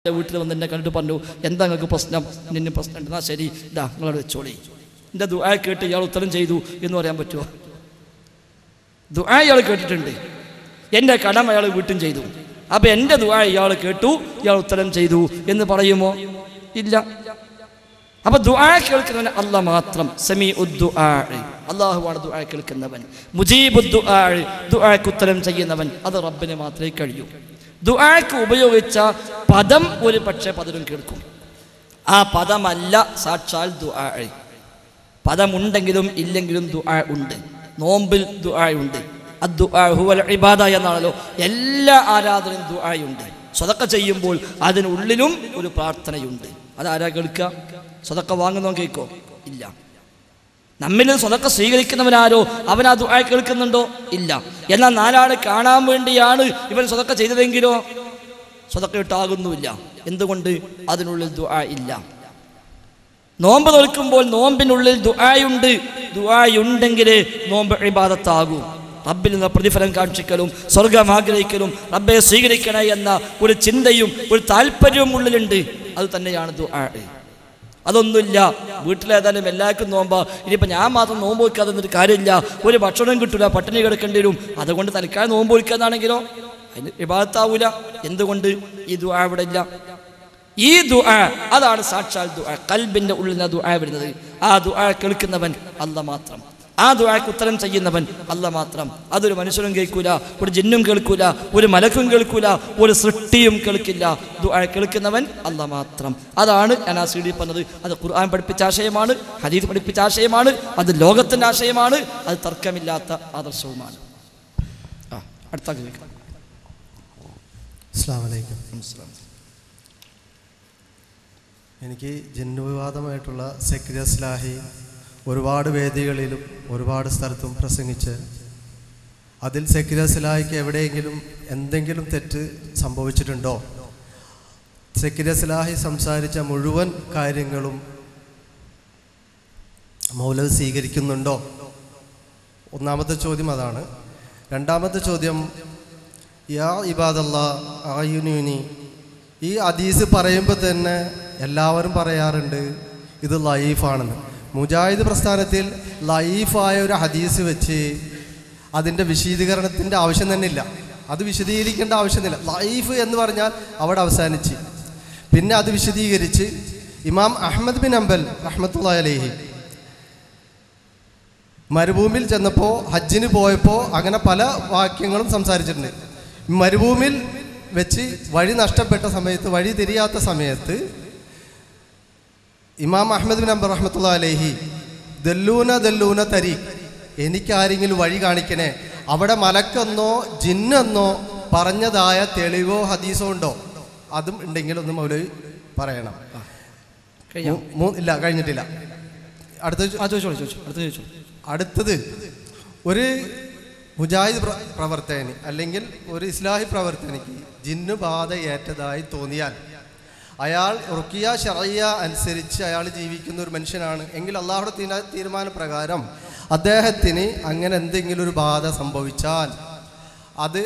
എന്റെ വീട്ടിൽ വന്ന് എന്നെ കണ്ടിട്ട് പറഞ്ഞു എന്താ നിങ്ങൾക്ക് പ്രശ്നം? നിന്നെ പ്രശ്നം ഉണ്ട് എന്നാ ശരി. ഇതാ നിങ്ങളോട് വെച്ചോളി. എന്റെ ദുആ കേട്ട് ഇയാൾ ഉത്തരം ചെയ്തു എന്ന് പറയാൻ പറ്റുമോ ദുആ ഇയാൾ കേട്ടിട്ടുണ്ട്. എന്റെ കടം അയാൾ വീട്ടും ചെയ്തു. അപ്പം എന്റെ ദുആ ഇയാൾ കേട്ടു ഇയാൾ ഉത്തരം ചെയ്തു എന്ന് പറയുമോ? ഇല്ല. അപ്പൊ ദുആ കേൾക്കുന്നവൻ അല്ല മാത്രം സമീ അള്ളാഹുവാണ് ദുആ കേൾക്കുന്നവൻ. മുജീബ് ദുആ. ദുആക്ക് ഉത്തരം ചെയ്യുന്നവൻ അത് റബ്ബിനെ മാത്രമേ കഴിയൂ. ദുആക്ക് ഉപയോഗിച്ച പദം ഒരു പക്ഷേ പലരും കേൾക്കും. ആ പദമല്ല സാക്ഷാൽ ദുആ. പദമുണ്ടെങ്കിലും ഇല്ലെങ്കിലും ദുആ ഉണ്ട്. നോമ്പിൽ ദുആ ഉണ്ട്. ഇബാദ എന്നാണല്ലോ എല്ലാ ആരാധനയും ദുആയുണ്ട് സ്വതക്ക ചെയ്യുമ്പോൾ അതിനുള്ളിലും ഒരു പ്രാർത്ഥനയുണ്ട്. അതാരാ കേൾക്കുക സ്വതക്ക വാങ്ങുന്നോ കേൾക്കോ ഇല്ല. നമ്മിൽ സ്വതക്ക സ്വീകരിക്കുന്നവനാരോ അവൻ ആ ദുആ കേൾക്കുന്നുണ്ടോ? ഇല്ല. എന്നാൽ നാലാൾ കാണാൻ വേണ്ടിയാണ് ഇവൻ സ്വതക്ക ചെയ്തതെങ്കിലോ? സ്വതക്ക ഇട്ടാകുന്നുമില്ല എന്തുകൊണ്ട്? അതിനുള്ളിൽ ദുആ ഇല്ല. നോമ്പ് നോൽക്കുമ്പോൾ നോമ്പിനുള്ളിൽ ദുആയുണ്ട്. ദുആയുണ്ടെങ്കിൽ നോമ്പ് ഇബാദത്താകൂ. റബ്ബിൽ നിന്ന് പ്രതിഫലം കാക്ഷിക്കലും സ്വർഗം ആഗ്രഹിക്കലും റബ്ബെ സ്വീകരിക്കണേ എന്ന ഒരു ചിന്തയും ഒരു താല്പര്യവും ഉള്ളിലുണ്ട്. അത് തന്നെയാണ് ദുആ. അതൊന്നുമില്ല. വീട്ടിലേതായാലും എല്ലാവർക്കും നോമ്പ. ഇനിയിപ്പോൾ ഞാൻ മാത്രം നോമ്പ് വയ്ക്കാതെ എന്നിട്ട് കാര്യമില്ല. ഒരു ഭക്ഷണം കിട്ടില്ല പട്ടിണി കിടക്കേണ്ടി വരും. അതുകൊണ്ട് തൽക്കാലം നോമ്പ് വയ്ക്കാന്നാണെങ്കിലോ അതിന് വിഭാഗത്താവൂല എന്തുകൊണ്ട്? ഈ ദുആ ഇവിടെ ഇല്ല. ഈ ദുആ അതാണ് സാക്ഷാൽ ദുആ. കൽബിന്റെ ഉള്ളിൽ നിന്ന് ദുആ വരുന്നത്. ആ ദുആ കേൾക്കുന്നവൻ അല്ല മാത്രം. ആ ദുആക്ക് ഉത്തരം ചെയ്യുന്നവൻ അല്ല മാത്രം. അതൊരു മനുഷ്യനും കേൾക്കൂല ഒരു ജിന്നും കേൾക്കൂല ഒരു മലക്കും കേൾക്കൂല ഒരു സൃഷ്ടിയും കേൾക്കില്ല. ദുആ കേൾക്കുന്നവൻ അല്ല മാത്രം. അതാണ് ഞാൻ ആ സി ഡി പറഞ്ഞത്. അത് ഖുർആൻ പഠിപ്പിച്ച ആശയമാണ് ഹദീദ് പഠിപ്പിച്ച ആശയമാണ് അത് ലോകത്തിന്റെ ആശയമാണ് അത് തർക്കമില്ലാത്ത ആദർശവുമാണ്. ആ അടുത്ത കേൾക്കാം. അസ്സാം വലൈക്കും എനിക്ക് ജിന്നുവിവാദമായിട്ടുള്ള സെക്രിയസ്ലാഹി ഒരുപാട് വേദികളിലും ഒരുപാട് സ്ഥലത്തും പ്രസംഗിച്ച് അതിൽ സെക്രിയസ്ലാഹിക്ക് എവിടെയെങ്കിലും എന്തെങ്കിലും തെറ്റ് സംഭവിച്ചിട്ടുണ്ടോ? സെക്രിയസ്ലാഹി സംസാരിച്ച മുഴുവൻ കാര്യങ്ങളും മൗലവ് സ്വീകരിക്കുന്നുണ്ടോ? ഒന്നാമത്തെ ചോദ്യം അതാണ്. രണ്ടാമത്തെ ചോദ്യം യാ ഇബാദല്ല ആയുനുനി ഈ അദീസ് പറയുമ്പോൾ തന്നെ എല്ലാവരും പറയാറുണ്ട് ഇത് ലൈഫാണെന്ന്. മുജാഹിദ് പ്രസ്ഥാനത്തിൽ ലൈഫായ ഒരു ഹദീസ് വെച്ച് അതിന്റെ വിശദീകരണത്തിന്റെ ആവശ്യം തന്നെ ഇല്ല അത് വിശദീകരിക്കേണ്ട ആവശ്യമില്ല. ലൈഫ് എന്ന് പറഞ്ഞാൽ അവിടെ അവസാനിച്ച്. പിന്നെ അത് വിശദീകരിച്ച് ഇമാം അഹമ്മദ് ബിൻ അംബൽ റഹ്മത്തുള്ള അലേഹി മരുഭൂമിയിൽ ചെന്നപ്പോൾ ഹജ്ജിന് പോയപ്പോൾ അങ്ങനെ പല വാക്യങ്ങളും സംസാരിച്ചിട്ടുണ്ട്. മരുഭൂമിയിൽ വെച്ച് വഴി നഷ്ടപ്പെട്ട സമയത്ത് വഴി തിരിയാത്ത സമയത്ത് ഇമാം അഹമ്മദ് ബിൻ അംബർ റഹ്മത്തുള്ള അലേഹി ദല്ലൂന ദല്ലൂന തരി എനിക്കാരെങ്കിലും വഴി കാണിക്കണേ. അവിടെ മലക്കെന്നോ ജിന്നെന്നോ പറഞ്ഞതായ തെളിവോ ഹദീസോ ഉണ്ടോ? അതും ഉണ്ടെങ്കിൽ ഒന്ന് മൗലവി പറയണം. ഇല്ല കഴിഞ്ഞിട്ടില്ല. അടുത്ത അടുത്തത് ഒരു മുജാഹിദ് പ്ര- പ്രവർത്തകന് അല്ലെങ്കിൽ ഒരു ഇസ്ലാഹി പ്രവർത്തനയ്ക്ക് ജിന്നു ബാധ ഏറ്റതായി തോന്നിയാൽ അയാൾ റുക്കിയ ഷറയ്യ അനുസരിച്ച് അയാൾ ജീവിക്കുന്ന ഒരു മനുഷ്യനാണ്. എങ്കിൽ അള്ളാഹുടെ തീരുമാനപ്രകാരം അദ്ദേഹത്തിന് അങ്ങനെ എന്തെങ്കിലും ഒരു ബാധ സംഭവിച്ചാൽ അത്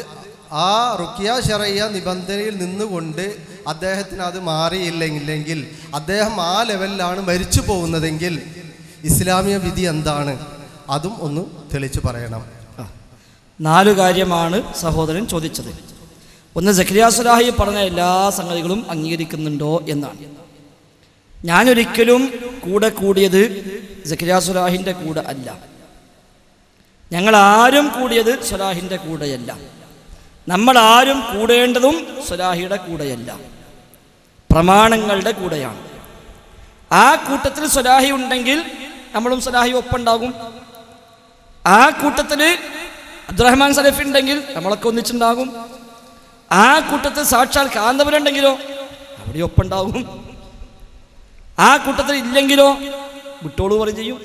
ആ റുക്കിയ ഷറയ്യ നിബന്ധനയിൽ നിന്നുകൊണ്ട് അദ്ദേഹത്തിന് അത് മാറിയില്ലെങ്കിൽ അദ്ദേഹം ആ ലെവലിലാണ് മരിച്ചു പോകുന്നതെങ്കിൽ ഇസ്ലാമിക വിധി എന്താണ്? അതും ഒന്ന് തെളിച്ചു പറയണം. നാലു കാര്യമാണ് സഹോദരൻ ചോദിച്ചത്. ഒന്ന് സക്രിയാസുലാഹി പറഞ്ഞ എല്ലാ സംഗതികളും അംഗീകരിക്കുന്നുണ്ടോ എന്നാണ്. ഞാനൊരിക്കലും കൂടെ കൂടിയത് സക്രിയാസുലാഹിന്റെ കൂടെ അല്ല. ഞങ്ങൾ ആരും കൂടിയത് സുലാഹിന്റെ കൂടെയല്ല. നമ്മൾ ആരും കൂടേണ്ടതും സുലാഹിയുടെ കൂടെയല്ല. പ്രമാണങ്ങളുടെ കൂടെയാണ്. ആ കൂട്ടത്തിൽ സുലാഹി ഉണ്ടെങ്കിൽ നമ്മളും സുലാഹി ഒപ്പുണ്ടാകും. ആ കൂട്ടത്തിൽ അബ്ദുറഹ്മാൻ സലഫി ഉണ്ടെങ്കിൽ നമ്മളൊക്കെ ഒന്നിച്ചുണ്ടാകും. ആ കൂട്ടത്തിൽ സാക്ഷാൽ കാന്തപുരുണ്ടെങ്കിലോ അവിടെ ഒപ്പുണ്ടാവും. ആ കൂട്ടത്തിൽ ഇല്ലെങ്കിലോ വിട്ടോളൂ പറയും ചെയ്യും.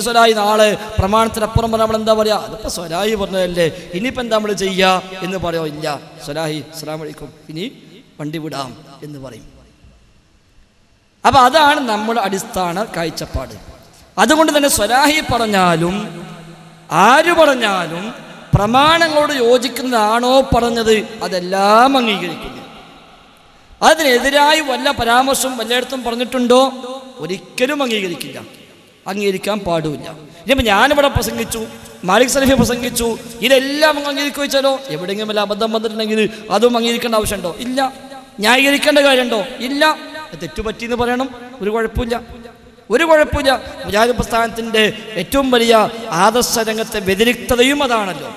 സ്വലായി നാളെ പ്രമാണത്തിനപ്പുറം പറഞ്ഞാൽ നമ്മൾ എന്താ പറയാ? അതിപ്പോ സ്വരായി പറഞ്ഞതല്ലേ? ഇനിയിപ്പോൾ എന്താ നമ്മൾ ചെയ്യാ എന്ന് പറയോ? ഇല്ല. സ്വരാഹി വലൈക്കും ഇനി വണ്ടി വിടാം എന്ന് പറയും. അപ്പൊ അതാണ് നമ്മുടെ അടിസ്ഥാന കാഴ്ചപ്പാട്. അതുകൊണ്ട് തന്നെ സ്വരാഹി പറഞ്ഞാലും ആര് പറഞ്ഞാലും പ്രമാണങ്ങളോട് യോജിക്കുന്നതാണോ പറഞ്ഞത് അതെല്ലാം അംഗീകരിക്കുന്നു. അതിനെതിരായി വല്ല പരാമർശം വല്ലയിടത്തും പറഞ്ഞിട്ടുണ്ടോ? ഒരിക്കലും അംഗീകരിക്കില്ല. അംഗീകരിക്കാൻ പാടില്ല. ഇനിയിപ്പോൾ ഞാനിവിടെ പ്രസംഗിച്ചു മാലിക് സലഫി പ്രസംഗിച്ചു ഇതെല്ലാം അങ്ങ് അംഗീകരിക്കുക വെച്ചാലോ എവിടെയെങ്കിലും വല്ല അബദ്ധം വന്നിട്ടുണ്ടെങ്കിൽ അതും അംഗീകരിക്കേണ്ട ആവശ്യമുണ്ടോ? ഇല്ല. ന്യായീകരിക്കേണ്ട കാര്യമുണ്ടോ? ഇല്ല. തെറ്റുപറ്റി എന്ന് പറയണം. ഒരു കുഴപ്പമില്ല. ഒരു കുഴപ്പമില്ല. മുജാഹിദ് പ്രസ്ഥാനത്തിന്റെ ഏറ്റവും വലിയ ആദർശ രംഗത്തെ വ്യതിരിക്തതയും അതാണല്ലോ.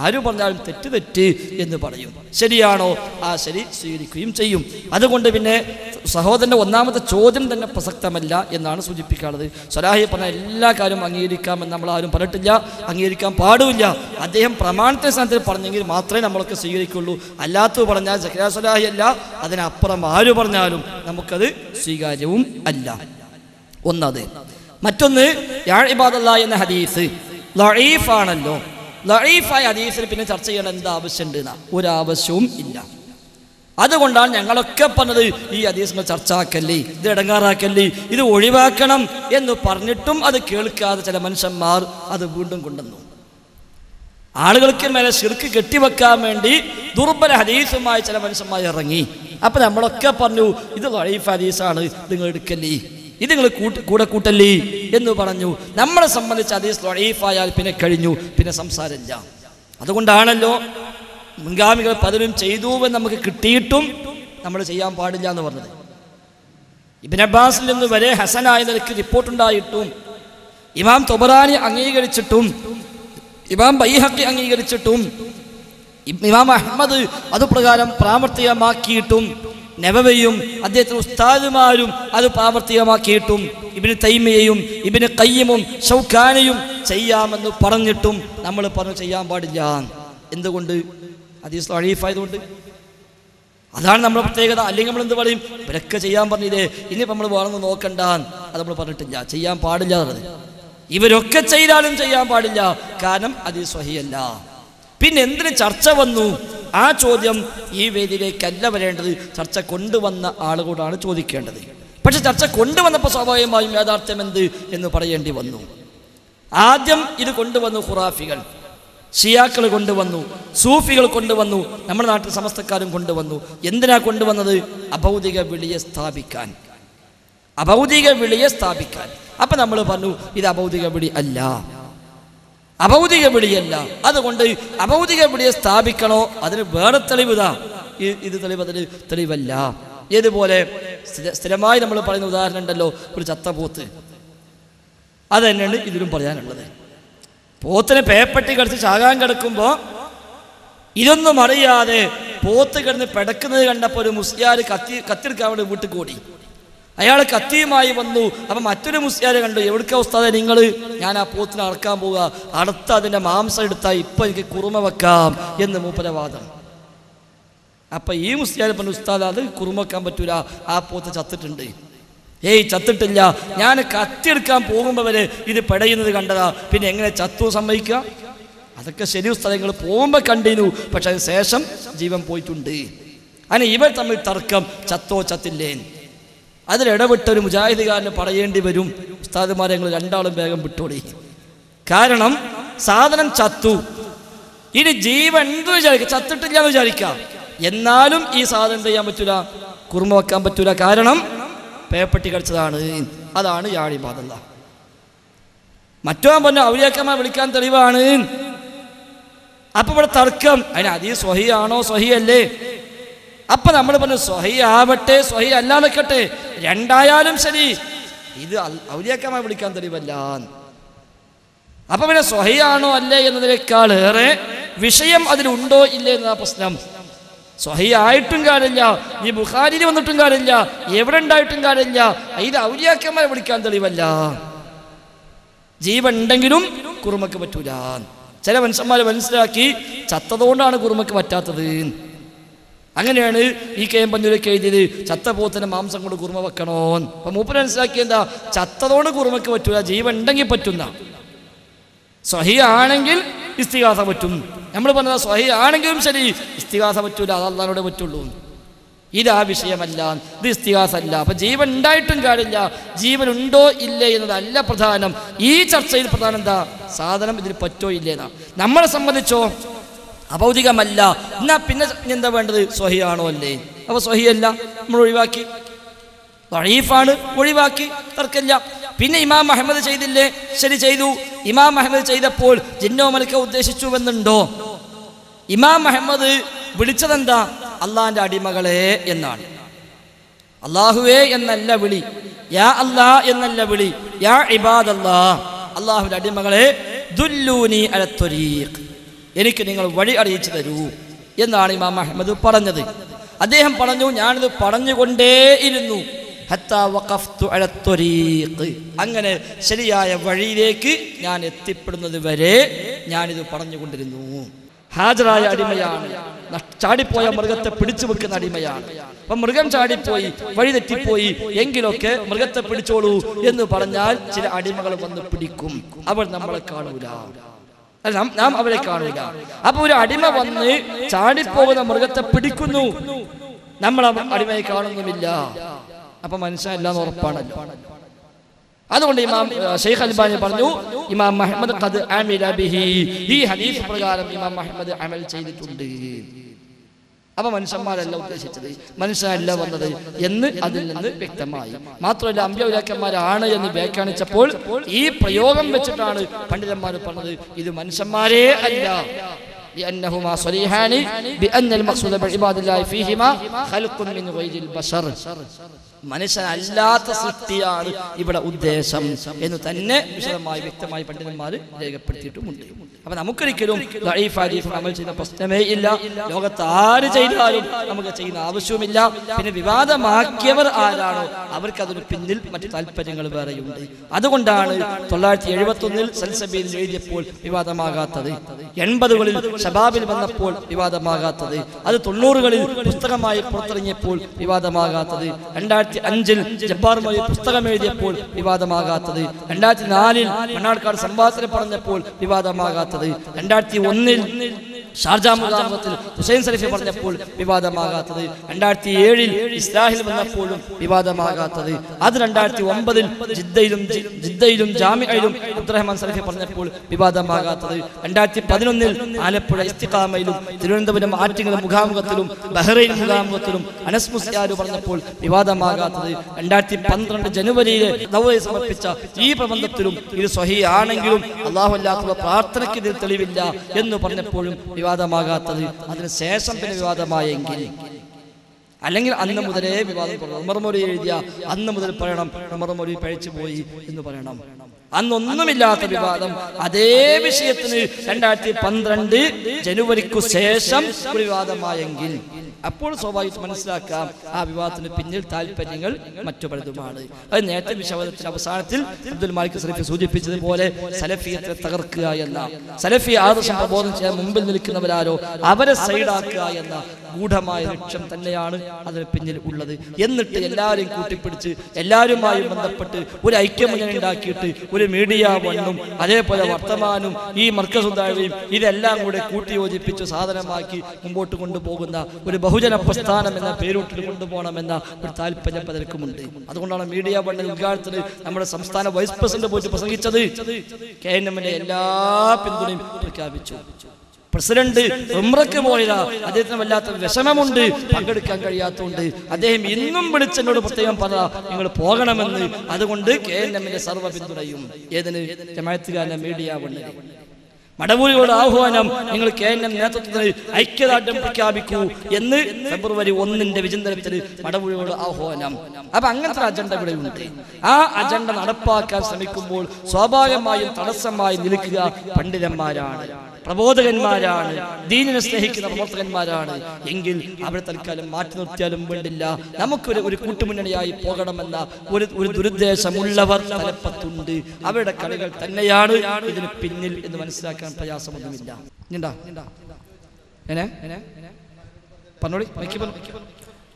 ആര് പറഞ്ഞാലും തെറ്റ് തെറ്റ് എന്ന് പറയും. ശരിയാണോ? ആ ശരി സ്വീകരിക്കുകയും ചെയ്യും. അതുകൊണ്ട് പിന്നെ സഹോദരന്റെ ഒന്നാമത്തെ ചോദ്യം തന്നെ പ്രസക്തമല്ല എന്നാണ് സൂചിപ്പിക്കാനുള്ളത്. സ്വലാഹി പറഞ്ഞ എല്ലാ കാര്യവും അംഗീകരിക്കാമെന്ന് നമ്മൾ ആരും പറഞ്ഞിട്ടില്ല. അംഗീകരിക്കാൻ പാടില്ല. അദ്ദേഹം പ്രമാണത്തെ സ്ഥാനത്തിൽ പറഞ്ഞെങ്കിൽ മാത്രമേ നമ്മൾക്ക് സ്വീകരിക്കുള്ളൂ. അല്ലാത്തത് പറഞ്ഞാൽ സക്കരാ സ്വലാഹി അല്ല. അതിനപ്പുറം ആര് പറഞ്ഞാലും നമുക്കത് സ്വീകാര്യവും അല്ല. ഒന്നത്. മറ്റൊന്ന് യാഴ് ഇബാദല്ല എന്ന ഹദീസ്. ലഈഫാണല്ലോ ലഈഫായ ഹദീസിൽ പിന്നെ ചർച്ച ചെയ്യേണ്ട എന്ത് ആവശ്യമുണ്ട് ഒരാവശ്യവും ഇല്ല. അതുകൊണ്ടാണ് ഞങ്ങളൊക്കെ പറഞ്ഞത് ഈ ഹദീസിനെ ചർച്ചാക്കല്ലേ ഇത് ഇടങ്ങാറാക്കല്ലേ ഇത് ഒഴിവാക്കണം എന്ന് പറഞ്ഞിട്ടും അത് കേൾക്കാതെ ചില മനുഷ്യന്മാർ അത് വീണ്ടും കൊണ്ടുവന്നു. ആളുകൾക്ക് മേലെ ശിർക്ക് കെട്ടിവെക്കാൻ വേണ്ടി ദുർബല ഹദീസുമായി ചില മനുഷ്യന്മാർ ഇറങ്ങി. അപ്പൊ നമ്മളൊക്കെ പറഞ്ഞു ഇത് ലൈഫ് ഹദീസാണ് നിങ്ങൾ എടുക്കല്ലേ? ഇത് നിങ്ങൾ കൂട്ട് കൂടെ കൂട്ടല്ലേ എന്ന് പറഞ്ഞു. നമ്മളെ സംബന്ധിച്ച് ഹദീസ് ലൈഫായാൽ പിന്നെ കഴിഞ്ഞു. പിന്നെ സംസാരമില്ല. അതുകൊണ്ടാണല്ലോ മുൻഗാമികൾ പലരും ചെയ്തു എന്ന് നമുക്ക് കിട്ടിയിട്ടും നമ്മൾ ചെയ്യാൻ പാടില്ല എന്ന് പറഞ്ഞത്. ഇബിൻ അബ്ബാസിൽ നിന്ന് വരെ ഹസനായ നിലയ്ക്ക് റിപ്പോർട്ടുണ്ടായിട്ടും ഇമാം തൊബറാനി അംഗീകരിച്ചിട്ടും ഇമാം ബൈഹക്കി അംഗീകരിച്ചിട്ടും ഇമാം അഹമ്മദ് അതുപ്രകാരം പ്രാവർത്തികമാക്കിയിട്ടും നബവയും അദ്ദേഹത്തിന് ഉസ്താദുമാരും അത് പ്രാവർത്തികമാക്കിയിട്ടും ഇബിന് തൈമയെയും ഇബിന് കയ്യമും ഷൗഖാനയും ചെയ്യാമെന്ന് പറഞ്ഞിട്ടും നമ്മൾ പറഞ്ഞു ചെയ്യാൻ പാടില്ല. എന്തുകൊണ്ട്? ഹദീസ് അഴീഫായതുകൊണ്ട് അതാണ് നമ്മുടെ പ്രത്യേകത. അല്ലെങ്കിൽ നമ്മൾ എന്ത് പറയും? ഇവരൊക്കെ ചെയ്യാൻ പറഞ്ഞില്ലേ? ഇനിയിപ്പോൾ നമ്മൾ വേണമെന്ന് നോക്കണ്ട. അത് നമ്മൾ പറഞ്ഞിട്ടില്ല. ചെയ്യാൻ പാടില്ല എന്നുള്ളത്. ഇവരൊക്കെ ചെയ്താലും ചെയ്യാൻ പാടില്ല. കാരണം അത് സ്വഹിയല്ല പിന്നെ എന്തിന് ചർച്ച വന്നു? ആ ചോദ്യം ഈ വേദിയിലേക്കല്ല വരേണ്ടത്. ചർച്ച കൊണ്ടുവന്ന ആളുകളോടാണ് ചോദിക്കേണ്ടത്. പക്ഷെ ചർച്ച കൊണ്ടുവന്നപ്പോൾ സ്വാഭാവികമായും യാഥാർത്ഥ്യം എന്ത് എന്ന് പറയേണ്ടി വന്നു. ആദ്യം ഇത് കൊണ്ടുവന്നു ഖുറാഫികൾ. ഷിയാക്കൾ കൊണ്ടുവന്നു. സൂഫികൾ കൊണ്ടുവന്നു. നമ്മുടെ നാട്ടിൽ സമസ്തക്കാരും കൊണ്ടുവന്നു. എന്തിനാ കൊണ്ടുവന്നത്? അഭൗതിക വിളിയെ സ്ഥാപിക്കാൻ. അഭൗതിക വിളിയെ സ്ഥാപിക്കാൻ. അപ്പൊ നമ്മൾ പറഞ്ഞു ഇത് അഭൗതിക വിളി അല്ല. അഭൗതിക പിടിയല്ല അതുകൊണ്ട് അഭൗതിക പിടിയെ സ്ഥാപിക്കണോ? അതിന് വേറെ തെളിവുതാ. ഇത് തെളിവ് അതിന് തെളിവല്ല. ഏതുപോലെ? സ്ഥിരമായി നമ്മൾ പറയുന്ന ഉദാഹരണം ഉണ്ടല്ലോ ഒരു ചത്ത പോത്ത് അത് തന്നെയാണ് ഇതിലും പറയാനുള്ളത്. പോത്തിന് പേപ്പട്ടി കടിച്ച് ചാകാൻ കിടക്കുമ്പോൾ ഇതൊന്നും അറിയാതെ പോത്ത് കിടന്ന് പിടക്കുന്നത് കണ്ടപ്പോൾ ഒരു മുസ്ലിയാർ കത്തി കത്തിയെടുക്കാൻ വേണ്ടി വീട്ടിൽ കൂടി. അയാൾ കത്തിയുമായി വന്നു. അപ്പം മറ്റൊരു മുസ്ലിയാരെ കണ്ടു. എവിടുക്ക ഉസ്താദെ നിങ്ങൾ ഞാൻ ആ പോത്തിനെ അറക്കാൻ പോവുക. അടുത്ത അതിന്റെ മാംസം എടുത്താൽ ഇപ്പം എനിക്ക് കുറുമ വെക്കാം എന്ന് മൂപ്പരവാദം അപ്പം ഈ മുസ്ലിയാരെ പറഞ്ഞു ഉസ്താദ് അത് കുറുമ വെക്കാൻ പറ്റൂല. ആ പോത്ത് ചത്തിട്ടുണ്ട്. ഏയ് ചത്തിട്ടില്ല. ഞാൻ കത്തിയെടുക്കാൻ പോകുമ്പോൾ വരെ ഇത് പെടയുന്നത് കണ്ടതാ. പിന്നെ എങ്ങനെ ചത്തു സമ്മതിക്കുക? അതൊക്കെ ശരി സ്ഥലങ്ങൾ പോകുമ്പോൾ കണ്ടിരുന്നു പക്ഷെ അതിന് ശേഷം ജീവൻ പോയിട്ടുണ്ട്. അങ്ങനെ ഇവർ തമ്മിൽ തർക്കം. ചത്തോ ചത്തില്ലേ അതിലിടപെട്ട ഒരു മുജാഹിദുകാരന് പറയേണ്ടി വരും. ഉസ്താദുമാരെ ഞങ്ങൾ രണ്ടാളും വേഗം വിട്ടോടി. കാരണം സാധനം ചത്തു. ഇനി ജീവൻ എന്ത് വിചാരിക്കുക ചത്തിട്ടില്ല എന്ന് വിചാരിക്കാം. എന്നാലും ഈ സാധനം ചെയ്യാൻ പറ്റൂല? കുറുമ വെക്കാൻ പറ്റൂല. കാരണം പേപ്പട്ടി കടിച്ചതാണ്. അതാണ് യാഴി ബാധല്ല മറ്റോ പറഞ്ഞ ഔലിയാക്കന്മാർ വിളിക്കാൻ തെളിവാണ്. അപ്പൊ ഇവിടെ തർക്കം. അതിന് അതീ സ്വഹിയാണോ സ്വഹിയല്ലേ അപ്പൊ നമ്മൾ പറഞ്ഞു സ്വഹി ആവട്ടെ സ്വഹി അല്ലാതെക്കട്ടെ രണ്ടായാലും ശരി. ഇത് അൽ- വിളിക്കാൻ തെളിവല്ല. അപ്പൊ പിന്നെ സ്വഹിയാണോ അല്ലേ എന്നതിനേക്കാൾ ഏറെ വിഷയം അതിലുണ്ടോ ഇല്ലേ എന്നതാ പ്രശ്നം. സ്വഹി ആയിട്ടും കാര്യമില്ല. ഈ ബുഖാരിയിൽ വന്നിട്ടും കാര്യമില്ല. എവിടെ ഉണ്ടായിട്ടും കാര്യമില്ല. ഇത് ഔലിയാക്കന്മാരെ വിളിക്കാൻ തെളിവല്ല. ജീവൻ ഉണ്ടെങ്കിലും കുറുമക്ക് പറ്റൂല. ചില മനുഷ്യന്മാരെ മനസ്സിലാക്കി ചത്തതുകൊണ്ടാണ് കുറുമക്ക് പറ്റാത്തത്. അങ്ങനെയാണ് ഈ കെ എം പഞ്ഞൂരൊക്കെ എഴുതിയത്. ചത്ത പോത്തിന് മാംസം കൊണ്ട് കുറുമ വെക്കണോ അപ്പൊ മൂപ്പര് മനസ്സിലാക്കി എന്താ? ചത്തതോട് കുറുമക്ക് പറ്റൂല ജീവൻ ഉണ്ടെങ്കിൽ പറ്റുന്ന. സ്വഹി ആണെങ്കിൽ ഇസ്തിഹാസ പറ്റും. നമ്മൾ പറഞ്ഞത് സ്വഹി ആണെങ്കിലും ശരി ഇസ്തിഹാസ പറ്റൂല അത് പറ്റുള്ളൂ. ഇതാ വിഷയമല്ല ഇത് ഇസ്തിഹാസ അല്ല അപ്പൊ ജീവൻ ഉണ്ടായിട്ടും കാര്യമില്ല ജീവൻ ഉണ്ടോ ഇല്ലേ എന്നതല്ല പ്രധാനം. ഈ ചർച്ചയിൽ പ്രധാനം എന്താ? സാധനം ഇതിന് പറ്റോ ഇല്ലേന്നാ. നമ്മളെ സംബന്ധിച്ചോ? അഭൗതികമല്ല. എന്നാ പിന്നെ എന്താ വേണ്ടത്? സ്വഹിയാണോ അല്ലേ? അപ്പോൾ സ്വഹിയല്ല. നമ്മൾ ഒഴിവാക്കി. വഴീഫാണ് ഒഴിവാക്കി. തർക്കമില്ല. പിന്നെ ഇമാം അഹമ്മദ് ചെയ്തില്ലേ? ശരി ചെയ്തു. ഇമാം അഹമ്മദ് ചെയ്തപ്പോൾ ജിന്നോ മലിക്ക ഉദ്ദേശിച്ചുവെന്നുണ്ടോ? ഇമാം അഹമ്മദ് വിളിച്ചതെന്താ? അള്ളാന്റെ അടിമകളെ എന്നാണ്. അള്ളാഹുവേ എന്നല്ല വിളി. യാ അല്ലാ എന്നല്ല വിളി. യാ ഇബാദ് അള്ളാഹുവിന്റെ അടിമകളെ ദുല്ലൂനി അലത്തൊരീഖ് എനിക്ക് നിങ്ങൾ വഴി അറിയിച്ചു തരൂ എന്നാണ് ഇമാം അഹമ്മദ് പറഞ്ഞത്. അദ്ദേഹം പറഞ്ഞു ഞാനിത് പറഞ്ഞുകൊണ്ടേയിരുന്നു. അങ്ങനെ ശരിയായ വഴിയിലേക്ക് ഞാൻ എത്തിപ്പെടുന്നത് വരെ ഞാനിത് പറഞ്ഞുകൊണ്ടിരുന്നു. ഹാജരായ അടിമയാണ്. ചാടിപ്പോയ മൃഗത്തെ പിടിച്ചു വെക്കുന്ന അടിമയാണ്. അപ്പൊ മൃഗം ചാടിപ്പോയി വഴി തെറ്റിപ്പോയി എങ്കിലൊക്കെ മൃഗത്തെ പിടിച്ചോളൂ എന്ന് പറഞ്ഞാൽ ചില അടിമകൾ വന്ന് പിടിക്കും. അവർ നമ്മളെ കാണൂല. നാം- നാം അവരെ കാണുക അപ്പൊ ഒരു അടിമ വന്ന് ചാടിപ്പോകുന്ന മൃഗത്തെ പിടിക്കുന്നു. നമ്മൾ അടിമയെ കാണുന്നുമില്ല. അപ്പൊ മനുഷ്യനല്ലാന്ന് ഉറപ്പാണല്ലോ അതുകൊണ്ട് ഇമാം ഷെയ്ഖ് അൽബാനി പറഞ്ഞു ഇമാം മുഹമ്മദ് ഖദ് ബിഹി. ഈ ഹദീസ് പ്രകാരം ഇമാം മുഹമ്മദ് അമൽ ചെയ്തിട്ടുണ്ട്. അപ്പൊ മനുഷ്യന്മാരല്ല ഉദ്ദേശിച്ചത് മനുഷ്യനല്ല വന്നത് എന്ന് അതിൽ നിന്ന് വ്യക്തമായി മാത്രമല്ല അമ്പ്യവിലാക്കന്മാരാണ് എന്ന് വ്യാഖ്യാനിച്ചപ്പോൾ ഈ പ്രയോഗം വെച്ചിട്ടാണ് പണ്ഡിതന്മാർ പറഞ്ഞത് ഇത് മനുഷ്യന്മാരേ അല്ല لأنهما صريحان بأن المقصود بعباد الله فيهما خلق من غير البشر മനുഷ്യനല്ലാത്ത സൃഷ്ടിയാണ് ഇവിടെ ഉദ്ദേശം എന്ന് തന്നെ വിശദമായി വ്യക്തമായി പണ്ഡിതന്മാർ രേഖപ്പെടുത്തിയിട്ടുമുണ്ട്. അപ്പൊ നമുക്കൊരിക്കലും അമൽ ചെയ്യുന്ന പ്രശ്നമേ ഇല്ല. ലോകത്ത് ആര് ചെയ്താലും നമുക്ക് ചെയ്യുന്ന ആവശ്യവുമില്ല. പിന്നെ വിവാദമാക്കിയവർ ആരാണോ അവർക്ക് അതിന് പിന്നിൽ മറ്റു താല്പര്യങ്ങൾ വേറെയുണ്ട്. അതുകൊണ്ടാണ് തൊള്ളായിരത്തി എഴുപത്തി ഒന്നിൽ സൽസബിയിൽ എഴുതിയപ്പോൾ വിവാദമാകാത്തത്. എൺപതുകളിൽ ഷബാബിൽ വന്നപ്പോൾ വിവാദമാകാത്തത്. അത് തൊണ്ണൂറുകളിൽ പുസ്തകമായി പുറത്തിറങ്ങിയപ്പോൾ വിവാദമാകാത്തത്. രണ്ടായിരത്തി അഞ്ചിൽ ജബ്ബാർ മൊഴി പുസ്തകം എഴുതിയപ്പോൾ വിവാദമാകാത്തത്. രണ്ടായിരത്തി നാലിൽ മണ്ണാർക്കാട് സംവാദത്തിൽ പറഞ്ഞപ്പോൾ വിവാദമാകാത്തത്. രണ്ടായിരത്തി ഒന്നിൽ ഷാർജ മുഖാമുഖത്തിൽ ഹുസൈൻ സലഫി പറഞ്ഞപ്പോൾ വിവാദമാകാത്തത് രണ്ടായിരത്തി ഏഴിൽ ഇസ്ലാഹിൽ വന്നപ്പോഴും വിവാദമാകാത്തത് അത് രണ്ടായിരത്തി ഒമ്പതിൽ ജിദ്ദയിലും ജിദ്ദയിലും ജാമ്യയിലും അബ്ദുറഹ്മാൻ സലഫി പറഞ്ഞപ്പോൾ വിവാദമാകാത്തത് രണ്ടായിരത്തി പതിനൊന്നിൽ ആലപ്പുഴ ഇസ്തിഖാമയിലും തിരുവനന്തപുരം ആറ്റിങ്ങൽ മുഖാമുഖത്തിലും ബഹ്റൈൻ മുഖാമുഖത്തിലും അനസ് മുസ്യാരു പറഞ്ഞപ്പോൾ വിവാദമാകാത്തത് രണ്ടായിരത്തി പന്ത്രണ്ട് ജനുവരിയിൽ നവയെ സമർപ്പിച്ച ഈ പ്രബന്ധത്തിലും ഇത് സ്വഹിയാണെങ്കിലും അള്ളാഹു അല്ലാത്ത പ്രാർത്ഥനയ്ക്ക് ഇതിൽ തെളിവില്ല എന്ന് പറഞ്ഞപ്പോഴും വിവാദമാകാത്തത്. അതിന് ശേഷം പിന്നെ വിവാദമായെങ്കിൽ. അല്ലെങ്കിൽ അന്ന് മുതലേ വിവാദം തുടങ്ങും. ഉമർമൊഴി എഴുതിയ അന്ന് മുതൽ പറയണം ഉമർമൊഴി പഴിച്ചു പോയി എന്ന് പറയണം. അന്നൊന്നുമില്ലാത്ത വിവാദം. അതേ വിഷയത്തിന് രണ്ടായിരത്തി പന്ത്രണ്ട് ജനുവരിക്കു ശേഷം ഒരു വിവാദമായെങ്കിൽ. അപ്പോൾ സ്വാഭാവികം മനസ്സിലാക്കാം. ആ വിവാഹത്തിന് പിന്നിൽ താല്പര്യങ്ങൾ മറ്റു പലതുമാണ് അത് നേരത്തെ വിശവദത്തിന്റെ അവസാനത്തിൽ അബ്ദുൽ മാലിക് സലഫി സൂചിപ്പിച്ചതുപോലെ സലഫിയത്തെ തകർക്കുക എന്ന സലഫി ആദർശം പ്രബോധനം ചെയ്യാൻ മുമ്പിൽ നിൽക്കുന്നവരാരോ അവരെ സൈഡാക്കുക എന്ന ഗൂഢമായ ലക്ഷ്യം തന്നെയാണ് അതിന് പിന്നിൽ ഉള്ളത്. എന്നിട്ട് എല്ലാവരെയും കൂട്ടിപ്പിടിച്ച് എല്ലാവരുമായും ബന്ധപ്പെട്ട് ഒരു ഐക്യമുന്നണി ഉണ്ടാക്കിയിട്ട് ഒരു മീഡിയ വണ്ണും അതേപോലെ വർത്തമാനും ഈ മർക്കസുദാഴയും ഇതെല്ലാം കൂടെ കൂട്ടിയോജിപ്പിച്ച് സാധനമാക്കി മുമ്പോട്ട് കൊണ്ടുപോകുന്ന ഒരു ബഹുജന പ്രസ്ഥാനം എന്ന പേരൂട്ടിൽ കൊണ്ടുപോകണമെന്ന ഒരു താല്പര്യം പലർക്കുമുണ്ട് അതുകൊണ്ടാണ് മീഡിയ വണ്ണിൽ ഉദ്ഘാടനത്തിന് നമ്മുടെ സംസ്ഥാന വൈസ് പ്രസിഡന്റ് പോയിട്ട് പ്രസംഗിച്ചത്. കെ എൻ എമ്മിന്റെ എല്ലാ പിന്തുണയും പ്രഖ്യാപിച്ചു. പ്രസിഡന്റ് ഉമ്രക്ക് പോയതാ അദ്ദേഹത്തിന് വല്ലാത്ത വിഷമമുണ്ട് പങ്കെടുക്കാൻ കഴിയാത്തതുകൊണ്ട് അദ്ദേഹം ഇന്നും വിളിച്ചെന്നോട് പ്രത്യേകം പറഞ്ഞ നിങ്ങൾ പോകണമെന്ന്. അതുകൊണ്ട് കെ എൻ എമ്മിന്റെ സർവ പിന്തുണയും ഏതിന് ജമാകാരന്റെ മീഡിയ വണ്ണിന് മടവൂരികളുടെ ആഹ്വാനം നിങ്ങൾ കെ എൻ എം നേതൃത്വത്തിന് ഐക്യദാർഢ്യം പ്രഖ്യാപിക്കൂ എന്ന് ഫെബ്രുവരി ഒന്നിന്റെ വിചിന്തനത്തിൽ മടവൂരികളുടെ ആഹ്വാനം. അപ്പൊ അങ്ങനത്തെ അജണ്ട ഇവിടെ ഉണ്ട്. ആ അജണ്ട നടപ്പാക്കാൻ ശ്രമിക്കുമ്പോൾ സ്വാഭാവികമായും തടസ്സമായി നിൽക്കുക പണ്ഡിതന്മാരാണ്. പ്രബോധകന്മാരാണ്. ദീനിനെ സ്നേഹിക്കുന്ന പ്രവർത്തകന്മാരാണ്. എങ്കിൽ അവരെ തൽക്കാലം മാറ്റി നിർത്തിയാലും വേണ്ടില്ല. നമുക്കൊരു ഒരു കൂട്ടുമുന്നണിയായി പോകണമെന്ന ഒരു ഒരു ദുരുദ്ദേശമുള്ളവർ തലപ്പത്തുണ്ട്. അവരുടെ കളികൾ തന്നെയാണ്. ഇതിന് പിന്നിൽ എന്ന് മനസ്സിലാക്കാൻ പ്രയാസമൊന്നുമില്ല. പറഞ്ഞോളി.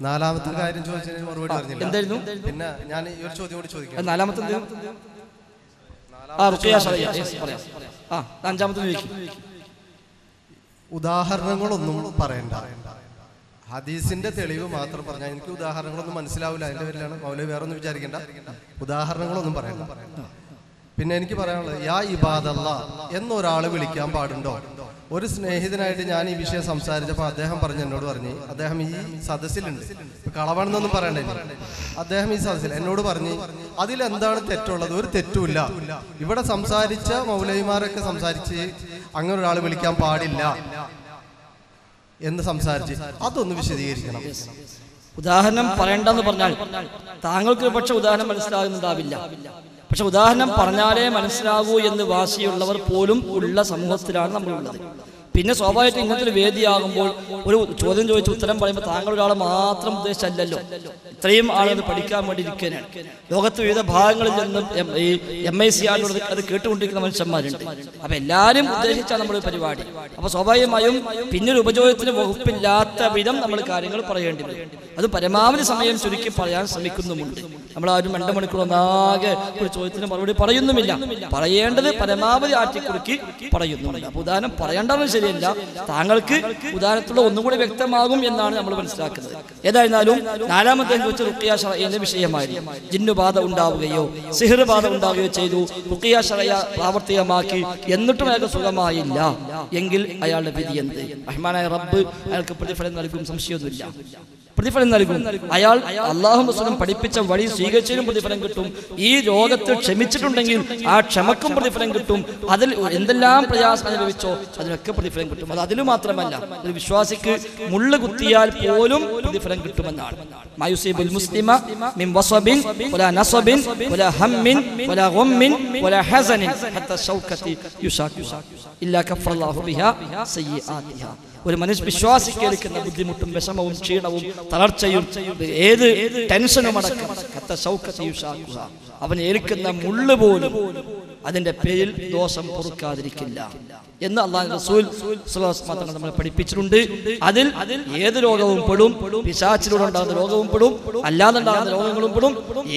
നാലാമത്തെ കാര്യം ചോദിച്ചതിന് മറുപടി പറഞ്ഞില്ല. എന്തായിരുന്നു? പിന്നെ ഞാൻ ഈ ഒരു ചോദ്യം കൂടി ചോദിക്കാം. നാലാമത്തെ ആ. Yes, പറയാം. ആ അഞ്ചാമത്തെ ചോദിക്കും. ഉദാഹരണങ്ങളൊന്നും പറയണ്ട. ഹദീസിന്റെ തെളിവ് മാത്രം പറഞ്ഞാൽ എനിക്ക് ഉദാഹരണങ്ങളൊന്നും മനസ്സിലാവില്ല അതിന്റെ പേരിലാണ് മൗലവി വേറെ ഒന്നും വിചാരിക്കേണ്ട. ഉദാഹരണങ്ങളൊന്നും പറയണ്ട. പിന്നെ എനിക്ക് പറയാനുള്ളത് യാ ഇബാദല്ല എന്നൊരാൾ വിളിക്കാൻ പാടുണ്ടോ? ഒരു സ്നേഹിതനായിട്ട് ഞാൻ ഈ വിഷയം സംസാരിച്ചപ്പോൾ അദ്ദേഹം പറഞ്ഞു എന്നോട് പറഞ്ഞു അദ്ദേഹം ഈ സദസ്സിലുണ്ട്. കളവാണെന്നൊന്നും പറയണ്ടേ അദ്ദേഹം ഈ സദസ്സിൽ എന്നോട് പറഞ്ഞു അതിലെന്താണ് തെറ്റുള്ളത്? ഒരു തെറ്റുമില്ല. ഇവിടെ സംസാരിച്ച മൗലവിമാരൊക്കെ സംസാരിച്ച് അങ്ങനെ ഒരാൾ വിളിക്കാൻ പാടില്ല എന്ന് സംസാരിച്ച് അതൊന്ന് വിശദീകരിക്കണം. ഉദാഹരണം പറയണ്ടെന്ന് പറഞ്ഞാൽ താങ്കൾക്ക് പക്ഷെ ഉദാഹരണം മനസ്സിലാകുന്നുണ്ടാവില്ല. പക്ഷെ ഉദാഹരണം പറഞ്ഞാലേ മനസ്സിലാകൂ എന്ന് വാശിയുള്ളവർ പോലും ഉള്ള സമൂഹത്തിലാണ് നമ്മളുള്ളത്. പിന്നെ സ്വാഭാവികമായിട്ട് ഇങ്ങനത്തെ ഒരു വേദിയാകുമ്പോൾ ഒരു ചോദ്യം ചോദിച്ച് ഉത്തരം പറയുമ്പോൾ താങ്കൾ ഒരാളെ മാത്രം ഉദ്ദേശിച്ചല്ലല്ലോ. ഇത്രയും ആളുകൾ പഠിക്കാൻ വേണ്ടി ഇരിക്കാനാണ് ലോകത്ത് വിവിധ ഭാഗങ്ങളിൽ നിന്നും ഈ എം ഐ സി ആളുകൾ അത് കേട്ടുകൊണ്ടിരിക്കുന്ന മനുഷ്യന്മാരുണ്ട്. അപ്പൊ എല്ലാവരും ഉദ്ദേശിച്ചാണ് നമ്മൾ പരിപാടി. അപ്പൊ സ്വാഭാവികമായും പിന്നൊരു ഉപജോഗത്തിന് വകുപ്പില്ലാത്ത വിധം നമ്മൾ കാര്യങ്ങൾ പറയേണ്ടി വരും. അത് പരമാവധി സമയം ചുരുക്കി പറയാൻ ശ്രമിക്കുന്നുമുണ്ട്. നമ്മൾ ആരും രണ്ട് മണിക്കൂർ ഒന്നാകെ ഒരു ചോദ്യത്തിന് മറുപടി പറയുന്നുമില്ല. പറയേണ്ടത് പരമാവധി ആറ്റിക്കുറുക്കി പറയുന്നുണ്ട് അപ്പൊ ഉദാഹരണം പറയേണ്ടതെന്ന് ശരിയല്ല താങ്കൾക്ക് ഉദാഹരണത്തിലുള്ള ഒന്നും കൂടി വ്യക്തമാകും എന്നാണ് നമ്മൾ മനസ്സിലാക്കുന്നത്. ഏതായിരുന്നാലും നാലാമത്തെ ചോദിച്ച റുക്കിയ ഷറയുടെ വിഷയമായിരുന്നു. ജിന്നുബാധ ഉണ്ടാവുകയോ സിഹിർബാധ ഉണ്ടാവുകയോ ചെയ്തു. റുക്കിയ ഷറയ പ്രാവർത്തികമാക്കി. എന്നിട്ടും അയാൾക്ക് സുഖമായില്ല. എങ്കിൽ അയാളുടെ വിധി എന്ത്? റഹ്മാനായ റബ്ബ് അയാൾക്ക് പ്രതിഫലം നൽകും. സംശയമൊന്നുമില്ല. പ്രതിഫലം നൽകും. അയാൾ അള്ളാഹു വസ്ലം പഠിപ്പിച്ച വഴി സ്വീകരിച്ചതിനും പ്രതിഫലം കിട്ടും. ഈ രോഗത്തിൽ ക്ഷമിച്ചിട്ടുണ്ടെങ്കിൽ ആ ക്ഷമക്കും പ്രതിഫലം കിട്ടും. അതിൽ എന്തെല്ലാം പ്രയാസം അനുഭവിച്ചോ അതിനൊക്കെ പ്രതിഫലം കിട്ടും. അത് അതിൽ മാത്രമല്ല ഒരു വിശ്വാസിക്ക് മുള്ളു കുത്തിയാൽ പോലും പ്രതിഫലം കിട്ടുമെന്നാണ്. മായുസീബുൽ മിൻ വസബിൻ നസബിൻ ഹത്ത ഇല്ലാ കഫറല്ലാഹു ബിഹാ സയ്യിആതിഹാ. ഒരു മനുഷ്യ വിശ്വാസിക്ക് എടുക്കുന്ന ബുദ്ധിമുട്ടും വിഷമവും ക്ഷീണവും തളർച്ചയും ഏത് ടെൻഷനും അടക്കം കത്ത സൗഖ്യ അവൻ ഏൽക്കുന്ന മുള്ളു പോലും അതിന്റെ പേരിൽ ദോഷം പൊറുക്കാതിരിക്കില്ല. എന്ന് അള്ളാഹു റസൂൽ നമ്മളെ പഠിപ്പിച്ചിട്ടുണ്ട്. അതിൽ ഏത് രോഗവും പെടും പിശാച്ചിലൂടെ ഉണ്ടാകുന്ന രോഗവും പെടും അല്ലാതെ ഉണ്ടാകുന്ന രോഗങ്ങളും പെടും.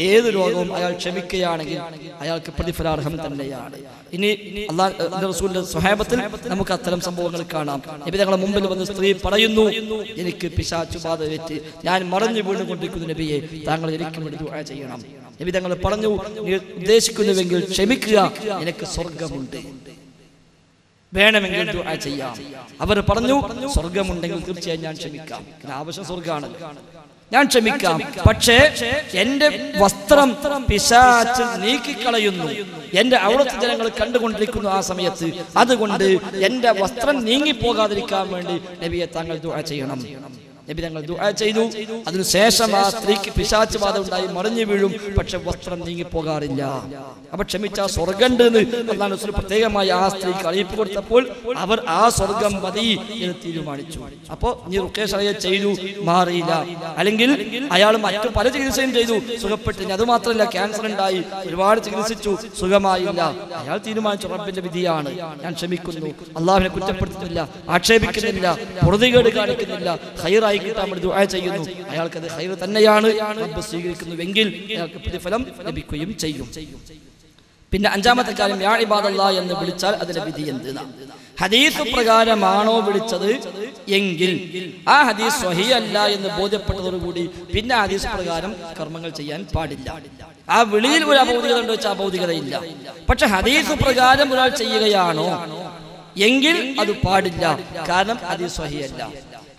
ഏത് രോഗവും അയാൾ ക്ഷമിക്കുകയാണെങ്കിൽ അയാൾക്ക് പ്രതിഫലാർഹം തന്നെയാണ്. ഇനി അള്ളാഹ് റസൂലിന്റെ സ്വഹേബത്തിൽ നമുക്ക് അത്തരം സംഭവങ്ങൾ കാണാം. നബി തങ്ങളുടെ മുമ്പിൽ വന്ന് സ്ത്രീ പറയുന്നു എനിക്ക് പിശാച്ചു ബാധ വെച്ച് ഞാൻ മറഞ്ഞു വീണ്ടുകൊണ്ടിരിക്കുന്നു നബിയെ താങ്കൾ എനിക്ക് ചെയ്യണം. നബി തങ്ങൾ പറഞ്ഞു ഉദ്ദേശിക്കുന്നുവെങ്കിൽ ക്ഷമിക്കുക എനിക്ക് സ്വർഗമുണ്ട് വേണമെങ്കിൽ ദുആ ചെയ്യാം. അവർ പറഞ്ഞു സ്വർഗമുണ്ടെങ്കിൽ തീർച്ചയായും ഞാൻ ക്ഷമിക്കാം. ആവശ്യം സ്വർഗമാണ് ഞാൻ ക്ഷമിക്കാം. പക്ഷേ എന്റെ വസ്ത്രം പിശാച്ച് നീക്കിക്കളയുന്നു. എന്റെ അവിടുത്തെ ജനങ്ങൾ കണ്ടുകൊണ്ടിരിക്കുന്നു ആ സമയത്ത്. അതുകൊണ്ട് എന്റെ വസ്ത്രം നീങ്ങിപ്പോകാതിരിക്കാൻ വേണ്ടി നബിയെ താങ്കൾ ദുആ ചെയ്യണം. നബി തങ്ങൾ ചെയ്തു. അതിനുശേഷം ആ സ്ത്രീക്ക് പിശാച്ച് ബാധ ഉണ്ടായി മറിഞ്ഞു വീഴും. പക്ഷെ വസ്ത്രം നീങ്ങി പോകാറില്ല. അപ്പൊ ക്ഷമിച്ച സ്വർഗണ്ട് എന്ന് പ്രത്യേകമായി ആ സ്ത്രീക്ക് അറിയിപ്പ് കൊടുത്തപ്പോൾ അവർ ആ സ്വർഗം മതി എന്ന് തീരുമാനിച്ചു. അപ്പോ നീ റുക്കേഷ് ചെയ്തു. മാറിയില്ല. അല്ലെങ്കിൽ അയാൾ മറ്റു പല ചികിത്സയും ചെയ്തു. സുഖപ്പെട്ടില്ല അത് മാത്രമല്ല ക്യാൻസർ ഉണ്ടായി. ഒരുപാട് ചികിത്സിച്ചു. സുഖമായില്ല. അയാൾ തീരുമാനിച്ച റബ്ബിന്റെ വിധിയാണ്. ഞാൻ ക്ഷമിക്കുന്നു. അള്ളാഹുവിനെ കുറ്റപ്പെടുത്തുന്നില്ല. ആക്ഷേപിക്കുന്നില്ല. പുറതികേട് കാണിക്കുന്നില്ല. ഹൈറായി കിട്ടാൻ വേണ്ടി ദുആ ചെയ്യുന്നു. അയാൾക്ക് അത് ഹൈർ തന്നെയാണ്. റബ്ബ് സ്വീകരിക്കുന്നുവെങ്കിൽ അയാൾക്ക് പ്രതിഫലം ലഭിക്കുകയും ചെയ്യും. പിന്നെ അഞ്ചാമത്തെ കാര്യം യാ ഇബാദല്ല എന്ന് വിളിച്ചാൽ അതിന്റെ വിധി എന്താണ്? ഹദീസ് പ്രകാരമാണോ വിളിച്ചത്? എങ്കിൽ. ആ ഹദീസ് സ്വഹിയല്ല എന്ന് ബോധ്യപ്പെട്ടതോടുകൂടി പിന്നെ ഹദീസ് പ്രകാരം കർമ്മങ്ങൾ ചെയ്യാൻ പാടില്ല. ആ വിളിയിൽ ഒരു അഭൗതികത ഉണ്ടോ വെച്ചാൽ അഭൗതികതയില്ല പക്ഷെ ഹദീസ് പ്രകാരം ഒരാൾ ചെയ്യുകയാണോ? എങ്കിൽ അത് പാടില്ല. കാരണം ഹദീസ് സ്വഹിയല്ല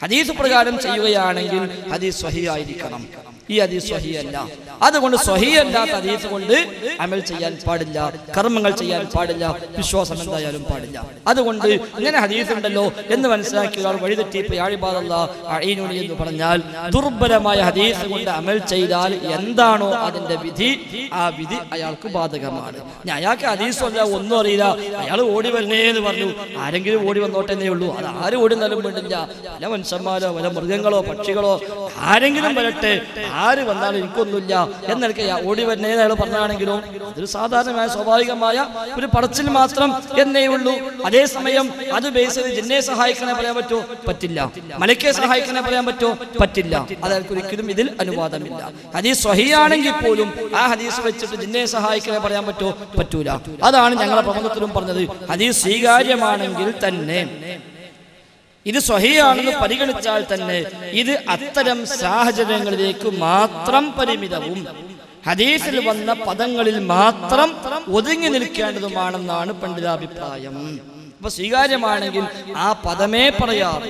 ഹദീസ് പ്രകാരം ചെയ്യുകയാണെങ്കിൽ ഹദീസ് സ്വഹിയായിരിക്കണം ഈ ഹദീസ് സ്വഹിയല്ല അതുകൊണ്ട് സ്വഹിയല്ലാത്ത ഹദീസ് കൊണ്ട് അമൽ ചെയ്യാൻ പാടില്ല കർമ്മങ്ങൾ ചെയ്യാൻ പാടില്ല വിശ്വാസം എന്തായാലും പാടില്ല. അതുകൊണ്ട് ഇങ്ങനെ ഹദീസ് ഉണ്ടല്ലോ എന്ന് മനസ്സിലാക്കി ഒരാൾ വഴിതെറ്റി ഇപ്പൊ യാഴിബാദല്ല അഴീനുണി എന്ന് പറഞ്ഞാൽ ദുർബലമായ ഹദീസ് കൊണ്ട് അമൽ ചെയ്താൽ എന്താണോ അതിന്റെ വിധി? ആ വിധി അയാൾക്ക് ബാധകമാണ്. ഞാൻ അയാൾക്ക് ഹദീസ് അല്ല ഒന്നും അറിയില്ല. അയാൾ ഓടി വരണേ എന്ന് പറഞ്ഞു. ആരെങ്കിലും ഓടി വന്നോട്ടെ എന്നേ ഉള്ളൂ. അത് ആര് ഓടി എന്നാലും വേണ്ടില്ല. പല മനുഷ്യന്മാരോ പല മൃഗങ്ങളോ പക്ഷികളോ ആരെങ്കിലും വരട്ടെ. ആര് വന്നാലും എനിക്കൊന്നുമില്ല. എന്നൊക്കെ ഓടി വരുന്നേ അയാൾ പറഞ്ഞാണെങ്കിലോ ഒരു സാധാരണമായ സ്വാഭാവികമായ ഒരു പടച്ചിൽ മാത്രം എന്നേ ഉള്ളൂ. അതേസമയം അത് ബേസ് ജിന്നെ സഹായിക്കണേ പറയാൻ പറ്റോ പറ്റില്ല. മലക്കെ സഹായിക്കണേ പറയാൻ പറ്റോ പറ്റില്ല. അതായത് ഒരിക്കലും ഇതിൽ അനുവാദമില്ല. ഹദീസ് സ്വഹിയാണെങ്കിൽ പോലും ആ ഹദീസ് വെച്ചിട്ട് ജിന്നെ സഹായിക്കണേ പറയാൻ പറ്റോ പറ്റൂല. അതാണ് ഞങ്ങളുടെ പ്രബന്ധത്തിലും പറഞ്ഞത്. ഹദീസ് സ്വീകാര്യമാണെങ്കിൽ തന്നെ. ഇത് സ്വഹിയാണെന്ന് പരിഗണിച്ചാൽ തന്നെ ഇത് അത്തരം സാഹചര്യങ്ങളിലേക്ക് മാത്രം പരിമിതവും. ഹദീസിൽ വന്ന പദങ്ങളിൽ മാത്രം ഒതുങ്ങി നിൽക്കേണ്ടതുമാണെന്നാണ് പണ്ഡിതാഭിപ്രായം. അപ്പൊ സ്വീകാര്യമാണെങ്കിൽ ആ പദമേ പറയാവൂ.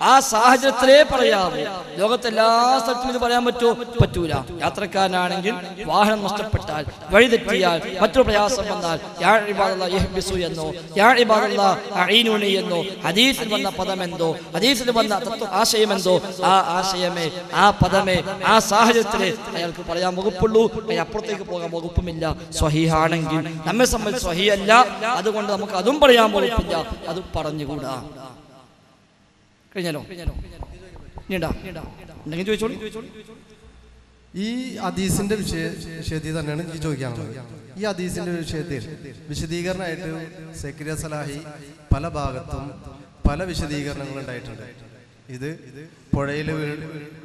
ആ സാഹചര്യത്തിലേ പറയാവൂ ലോകത്തെല്ലാ സ്ഥലത്തും ഇത് പറയാൻ പറ്റുമോ പറ്റൂല. യാത്രക്കാരനാണെങ്കിൽ വാഹനം നഷ്ടപ്പെട്ടാൽ വഴി തെറ്റിയാൽ മറ്റൊരു പ്രയാസം വന്നാൽ എന്നോ യാ ഇബാദല്ലാ അഈനൂനി എന്നോ ഹദീസിൽ വന്ന പദമെന്തോ ഹദീസിൽ വന്ന തത്വ എന്തോ ആ ആശയമേ ആ പദമേ ആ സാഹചര്യത്തിലെ അയാൾക്ക് പറയാൻ വകുപ്പുള്ളൂ. അയാൾ അപ്പുറത്തേക്ക് പോകാൻ വകുപ്പുമില്ല. സ്വഹീഹാണെങ്കിൽ നമ്മെ സംബന്ധിച്ച് സ്വഹീയല്ല അതുകൊണ്ട് നമുക്ക് അതും പറയാൻ വകുപ്പില്ല. അത് പറഞ്ഞുകൂടാ. കഴിഞ്ഞാലോ? ഉണ്ടെങ്കിൽ ചോദിച്ചോളൂ. ഈ ഹദീസിന്റെ വിഷയ വിഷയത്തിൽ തന്നെയാണ് എനിക്ക് ചോദിക്കാനുള്ളത്. ഈ ഹദീസിന്റെ വിഷയത്തിൽ വിശദീകരണമായിട്ട് സെക്രിയ സലാഹി പല ഭാഗത്തും പല വിശദീകരണങ്ങൾ ഉണ്ടായിട്ടുണ്ട്. ഇത് പുഴയിൽ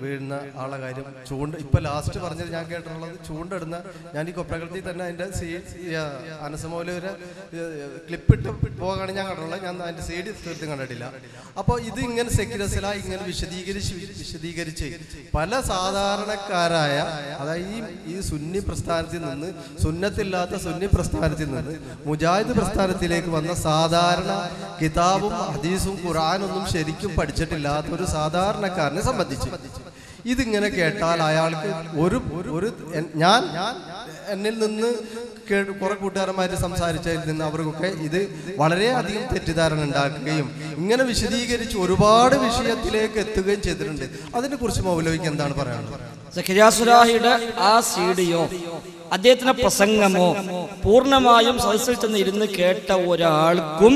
വീഴുന്ന ആളെ കാര്യം. ചൂണ്ട ഇപ്പൊ ലാസ്റ്റ് പറഞ്ഞത് ഞാൻ കേട്ടിട്ടുള്ളത് ചൂണ്ടിടുന്ന ഞാൻ ഈ കൊപ്രകൃതി തന്നെ അതിന്റെ സീ അനസമോല ഒരു ക്ലിപ്പിട്ട് പോകാണ് ഞാൻ കണ്ടിട്ടുള്ളത്. ഞാൻ അതിന്റെ സീഡ് തീർത്തും കണ്ടിട്ടില്ല. അപ്പോൾ ഇത് ഇങ്ങനെ സെക്യുലസല ഇങ്ങനെ വിശദീകരിച്ച് വിശദീകരിച്ച് പല സാധാരണക്കാരായ അതായത് ഈ ഈ സുന്നി പ്രസ്ഥാനത്തിൽ നിന്ന് സുന്നത്തില്ലാത്ത സുന്നി പ്രസ്ഥാനത്തിൽ നിന്ന് മുജാഹിദ് പ്രസ്ഥാനത്തിലേക്ക് വന്ന സാധാരണ കിതാബും ഹദീസും ഖുറാനൊന്നും ശരിക്കും പഠിച്ചിട്ടില്ലാത്ത ഒരു സാധാരണക്കാരനെ സംബന്ധിച്ച്. ഇതിങ്ങനെ കേട്ടാൽ അയാൾക്ക് ഒരു ഒരു ഞാൻ എന്നിൽ നിന്ന് കുറെ കൂട്ടുകാരന്മാർ സംസാരിച്ചതിൽ നിന്ന് അവർക്കൊക്കെ ഇത് വളരെയധികം തെറ്റിദ്ധാരണ ഉണ്ടാക്കുകയും ഇങ്ങനെ വിശദീകരിച്ച് ഒരുപാട് വിഷയത്തിലേക്ക് എത്തുകയും ചെയ്തിട്ടുണ്ട്. അതിനെ കുറിച്ച് മൗലവിക്ക് എന്താണ് പറയാനുള്ളത്? ആ സീഡിയോ അദ്ദേഹത്തിന്റെ പ്രസംഗമോ പൂർണമായും സദസ്സിൽ ചെന്ന് ഇരുന്ന് കേട്ട ഒരാൾക്കും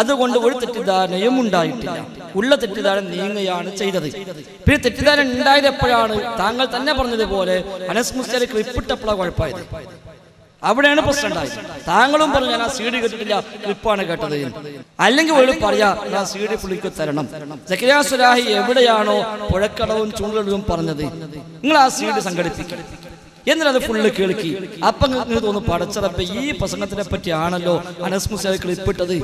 അതുകൊണ്ട് ഒരു തെറ്റിദ്ധാരണയും ഉണ്ടായിട്ടില്ല. ഉള്ള തെറ്റിദ്ധാരണ നീങ്ങുകയാണ് ചെയ്തത്. പിന്നെ തെറ്റിദ്ധാരണ ഉണ്ടായത് എപ്പോഴാണ് താങ്കൾ തന്നെ പറഞ്ഞതുപോലെ അനസ് മുസ്ലിം ക്ലിപ്പിട്ടപ്പോഴാണ് കുഴപ്പമായത്. അവിടെയാണ് പ്രശ്നം ഉണ്ടായത്. താങ്കളും പറഞ്ഞു ഞാൻ ആ സി ഡി കേട്ടിട്ടില്ല ക്ലിപ്പാണ് കേട്ടത് അല്ലെങ്കിൽ ഒരു പറയാ ഞാൻ സി ഡി പുള്ളിക്ക് തരണം. സുരാഹി എവിടെയാണോ പുഴക്കടവും ചൂണ്ടലും പറഞ്ഞത്. നിങ്ങൾ ആ സി ഡി സംഘടിപ്പിക്കും. എന്നിട്ട് അത് ഫുള്ള് കേൾക്കി അപ്പൊ നിങ്ങൾക്ക് തോന്നുന്നു പടച്ചറപ്പ ഈ പ്രസംഗത്തിനെ പറ്റിയാണല്ലോ അനസ് ക്ലിപ്പിട്ടത്.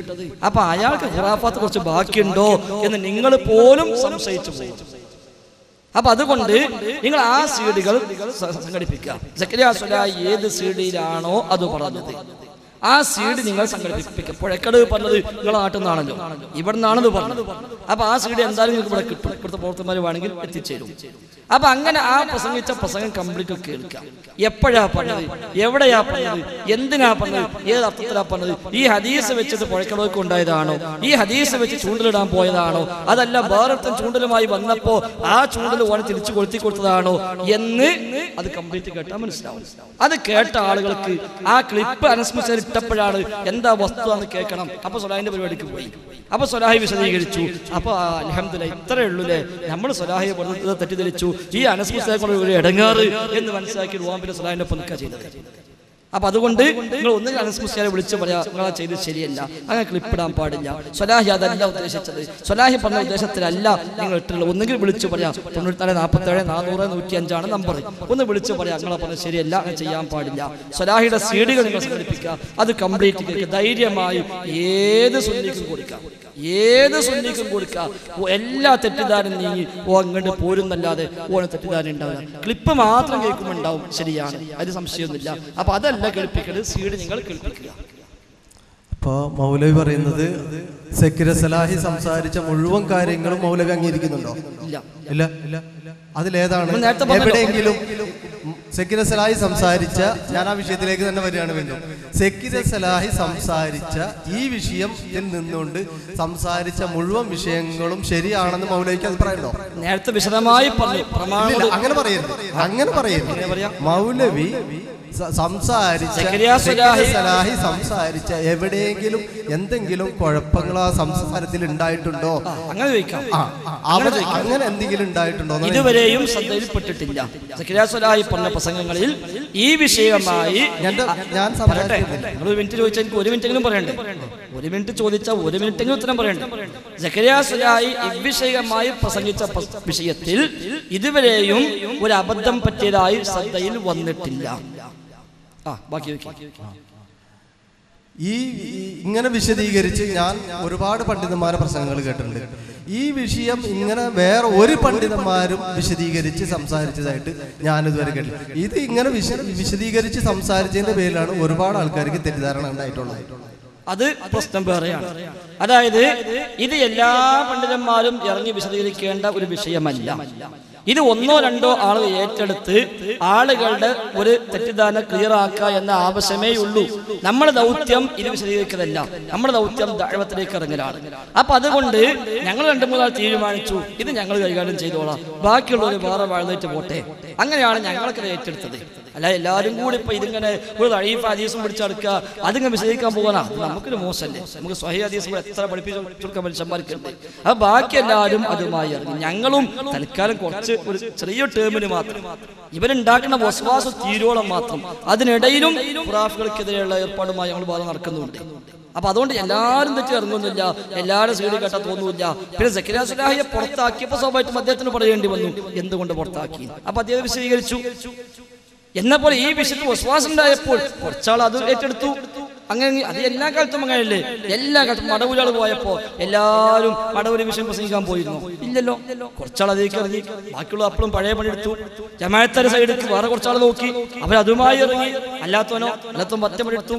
അപ്പൊ അയാൾക്ക് ഖുറാഫാത്ത് കുറച്ച് ബാക്കിയുണ്ടോ എന്ന് നിങ്ങൾ പോലും സംശയിച്ചു പോകും. അപ്പൊ അതുകൊണ്ട് നിങ്ങൾ ആ സീഡുകൾ സംഘടിപ്പിക്കുക. ഏത് സീഡിയിലാണോ അത് പറഞ്ഞത്. ആ സീഡ് നിങ്ങൾ സംഘടിപ്പിക്കും. പുഴക്കട് പറഞ്ഞത് നിങ്ങളെ നാട്ടിൽ നിന്നാണല്ലോ ഇവിടെ നിന്നാണത് പറഞ്ഞത് അപ്പൊ ആ സീഡ് എന്തായാലും നിങ്ങൾക്ക് ഇവിടെ കിട്ടും. ഇവിടുത്തെ പ്രവർത്തകന്മാർ വേണമെങ്കിൽ എത്തിച്ചേരും. അപ്പൊ അങ്ങനെ ആ പ്രസംഗിച്ച പ്രസംഗം കംപ്ലീറ്റ് കേൾക്കാം. എപ്പോഴാ പറഞ്ഞത്? എവിടെയാ പറഞ്ഞത്? എന്തിനാ പറഞ്ഞത്? ഏത് അർത്ഥത്തിലാ പറഞ്ഞത്? ഈ ഹദീസ് വെച്ചത് പുഴക്കടവൊക്കെ ഉണ്ടായതാണോ? ഈ ഹദീസ് വെച്ച് ചൂണ്ടലിടാൻ പോയതാണോ? അതല്ല വേറൊരുത്തൻ ചൂണ്ടലുമായി വന്നപ്പോ ആ ചൂണ്ടൽ ഓനെ തിരിച്ചു കൊളുത്തി കൊടുത്തതാണോ എന്ന് അത് കംപ്ലീറ്റ് കേട്ടാൽ മനസ്സിലാവും. അത് കേട്ട ആളുകൾക്ക് ആ ക്ലിപ്പ് അനുസ്മിച്ച് ഇട്ടപ്പോഴാണ് എന്താ വസ്തു എന്ന് കേൾക്കണം. അപ്പൊ സൊലാഹിന്റെ പരിപാടിക്ക് പോയി. അപ്പൊ സൊലാഹി വിശദീകരിച്ചു. അപ്പൊ അലഹമില്ല ഇത്രയേ ഉള്ളൂലേ. നമ്മൾ സൊലാഹി തെറ്റിദ്ധരിച്ചു. ഈ അനസ്മിസിനെ കൊണ്ട് ഒരു ഇടങ്ങാറ് എന്ന് മനസ്സിലാക്കി റുവാമ്പിന്റെ സൊലാഹിന്റെ ഒപ്പം നിൽക്കുക ചെയ്തത്. അപ്പൊ അതുകൊണ്ട് നിങ്ങൾ ഒന്നുകിൽ അനസ്മുസ്ലിയാരെ വിളിച്ച് പറയാ നിങ്ങൾ ചെയ്ത് ശരിയല്ല അങ്ങനെ ക്ലിപ്പിടാൻ പാടില്ല. സ്വലാഹി അതല്ല ഉദ്ദേശിച്ചത്. സ്വലാഹി പറഞ്ഞ ഉദ്ദേശത്തിലല്ല നിങ്ങൾ ഇട്ടുള്ളത് ഒന്നുകിൽ വിളിച്ച് പറയാം തൊണ്ണൂറ്റിനാല് നാൽപ്പത്തേഴ് നാനൂറ് നൂറ്റി അഞ്ചാണ് നമ്പർ ഒന്ന് വിളിച്ച് പറയാം നിങ്ങളെ പറഞ്ഞത് ശരിയല്ല അങ്ങനെ ചെയ്യാൻ പാടില്ല. സ്വലാഹിയുടെ സീഡുകൾ നിങ്ങൾ സംഘടിപ്പിക്കുക. അത് കംപ്ലീറ്റ് ധൈര്യമായി ഏത് സുന്നിക്കും കൊടുക്കാം ഏത് സുന്നിക്കും കൊടുക്കുക എല്ലാ തെറ്റിദ്ധാരും നീങ്ങി. ഓ അങ്ങോട്ട് പോരുന്നല്ലാതെ ഓനെ തെറ്റിദ്ധാരം ഉണ്ടാവില്ല. ക്ലിപ്പ് മാത്രം കേൾക്കുമ്പോൾ ഉണ്ടാവും ശരിയാണ്. അതിന് സംശയമൊന്നുമില്ല. അപ്പൊ അതല്ല കേൾപ്പിക്കരുത് സീഡ് നിങ്ങൾ കേൾപ്പിക്കുക. അപ്പോൾ മൗലവി പറയുന്നത് സലാഹി സംസാരിച്ച മുഴുവൻ കാര്യങ്ങളും മൗലവി അംഗീകരിക്കുന്നുണ്ടോ? ഇല്ല. ഇല്ല ഇല്ല. അതിലേതാണ്. എവിടെയെങ്കിലും സെക്കിര സലാഹി സംസാരിച്ച ഞാൻ ആ വിഷയത്തിലേക്ക് തന്നെ വരികയാണ് വീണ്ടും. സെക്കിര സലാഹി സംസാരിച്ച ഈ വിഷയത്തിൽ നിന്നുകൊണ്ട് സംസാരിച്ച മുഴുവൻ വിഷയങ്ങളും ശരിയാണെന്ന് മൗലവിക്ക് അഭിപ്രായമുണ്ടോ? നേരത്തെ വിശദമായി പറഞ്ഞു. അങ്ങനെ പറയരുത്. അങ്ങനെ പറയരുത്. മൗലവി സംസാരിച്ച സലാഹി- സലാഹി സംസാരിച്ച എവിടെയെങ്കിലും എന്തെങ്കിലും കുഴപ്പങ്ങൾ ആ സംസാരത്തിൽ ഉണ്ടായിട്ടുണ്ടോ? അങ്ങനെ അങ്ങനെ എന്തെങ്കിലും ഉണ്ടായിട്ടുണ്ടോ? ഇതുവരെയും ശ്രദ്ധയിൽപ്പെട്ടിട്ടില്ല. സ്വലാഹി പറഞ്ഞ പ്രസംഗങ്ങളിൽ ഈ വിഷയമായി ഞാൻ ഒരു മിനിറ്റ് ചോദിച്ചാൽ എനിക്ക് ഒരു മിനിറ്റെങ്കിലും പറയണ്ടേ? ഒരു മിനിറ്റ് ചോദിച്ചാൽ ഒരു മിനിറ്റെങ്കിലും ഉത്തരം പറയണ്ടേ? ജക്കരിയ സുലായി ഇവിഷയമായി പ്രസംഗിച്ച വിഷയത്തിൽ ഇതുവരെയും ഒരു അബദ്ധം പറ്റിയതായി ശ്രദ്ധയിൽ വന്നിട്ടില്ല. ആ ബാക്കി ഈ ഇങ്ങനെ വിശദീകരിച്ച് ഞാൻ ഒരുപാട് പണ്ഡിതന്മാരെ പ്രസംഗങ്ങൾ കേട്ടിട്ടുണ്ട്. ഈ വിഷയം ഇങ്ങനെ വേറെ ഒരു പണ്ഡിതന്മാരും വിശദീകരിച്ച് സംസാരിച്ചതായിട്ട് ഞാൻ ഇതുവരെ കേട്ടില്ല ഇത് ഇങ്ങനെ വിശ വിശദീകരിച്ച് സംസാരിച്ചതിന്റെ പേരിലാണ് ഒരുപാട് ആൾക്കാർക്ക് തെറ്റിദ്ധാരണ ഉണ്ടായിട്ടുള്ളത്. അത് പ്രശ്നം വേറെയാണ്. അതായത് ഇത് എല്ലാ പണ്ഡിതന്മാരും ഇറങ്ങി വിശദീകരിക്കേണ്ട ഒരു വിഷയമല്ല. ഇത് ഒന്നോ രണ്ടോ ആളുകൾ ഏറ്റെടുത്ത് ആളുകളുടെ ഒരു തെറ്റിദ്ധാരണ ക്ലിയർ ആക്കുക എന്ന ആവശ്യമേ ഉള്ളൂ. നമ്മുടെ ദൗത്യം ഇത് വിശദീകരിക്കലല്ല. നമ്മുടെ ദൗത്യം ദൈവത്തിലേക്ക് ഇറങ്ങലാണ്. അപ്പൊ അതുകൊണ്ട് ഞങ്ങൾ രണ്ടു മൂന്നാൾ തീരുമാനിച്ചു. ഇത് ഞങ്ങൾ കൈകാര്യം ചെയ്തോളാം. ബാക്കിയുള്ളവർ വേറെ വാഴ്ന്നിട്ട് പോട്ടെ. അങ്ങനെയാണ് ഞങ്ങളൊക്കെ ഏറ്റെടുത്തത്. അല്ല എല്ലാവരും കൂടി ഇപ്പൊ ഇതിങ്ങനെ ഒരു തഴീഫ് ഹദീസും പിടിച്ചെടുക്കുക അതിങ്ങനെ വിശദീകരിക്കാൻ പോകാനാ നമുക്കൊരു മോശമല്ലേ? നമുക്ക് സ്വഹി ഹദീസ് എത്ര പഠിപ്പിച്ചു കൊടുക്കാൻ മനുഷ്യന്മാർക്കുണ്ട് അപ്പൊ ബാക്കി എല്ലാവരും അതുമായി ഇറങ്ങി. ഞങ്ങളും തൽക്കാലം കുറച്ച് ഒരു ചെറിയ ടേമിന് മാത്രം. ഇവരുണ്ടാക്കുന്ന വസ്വാസ തീരോളം മാത്രം. അതിനിടയിലും ഖുറാഫുകൾക്കെതിരെയുള്ള ഏർപ്പാടുമായി ഞങ്ങൾ ബാധ നടക്കുന്നുണ്ട്. അപ്പൊ അതുകൊണ്ട് എല്ലാവരും തെറ്റി ഇറങ്ങുന്നില്ല എല്ലാവരും സീഡി കേട്ടാ തോന്നുന്നില്ല പിന്നെ സക്കിരാ സുലാഹിയെ പുറത്താക്കിയപ്പോ സ്വാഭാവികമായിട്ടും അദ്ദേഹത്തിന് പറയേണ്ടി വന്നു. എന്തുകൊണ്ട് പുറത്താക്കി? അപ്പൊ അദ്ദേഹം വിശദീകരിച്ചു. എന്ന പോലെ ഈ വിഷയത്തിൽ വിശ്വാസം ഉണ്ടായപ്പോൾ കുറച്ചാൾ അത് ഏറ്റെടുത്തു. അങ്ങനെ അത് എല്ലാ കാലത്തും അങ്ങനെയല്ലേ? എല്ലാ കാലത്തും മടവൂരാൾ പോയപ്പോ എല്ലാവരും മടവൂര് വിഷയം പ്രസംഗിക്കാൻ പോയിരുന്നു. ഇല്ലല്ലോ. കുറച്ചാൾ അതേ ഇറങ്ങി. ബാക്കിയുള്ള അപ്പളും പഴയ പണി പണിയെടുത്തു ജമായത്തര സൈഡ് വേറെ കുറച്ചാൾ നോക്കി. അവരതുമായി ഇറങ്ങി. അല്ലാത്തവനോ അല്ലാത്തവൻ പറ്റ പണിയെടുത്തു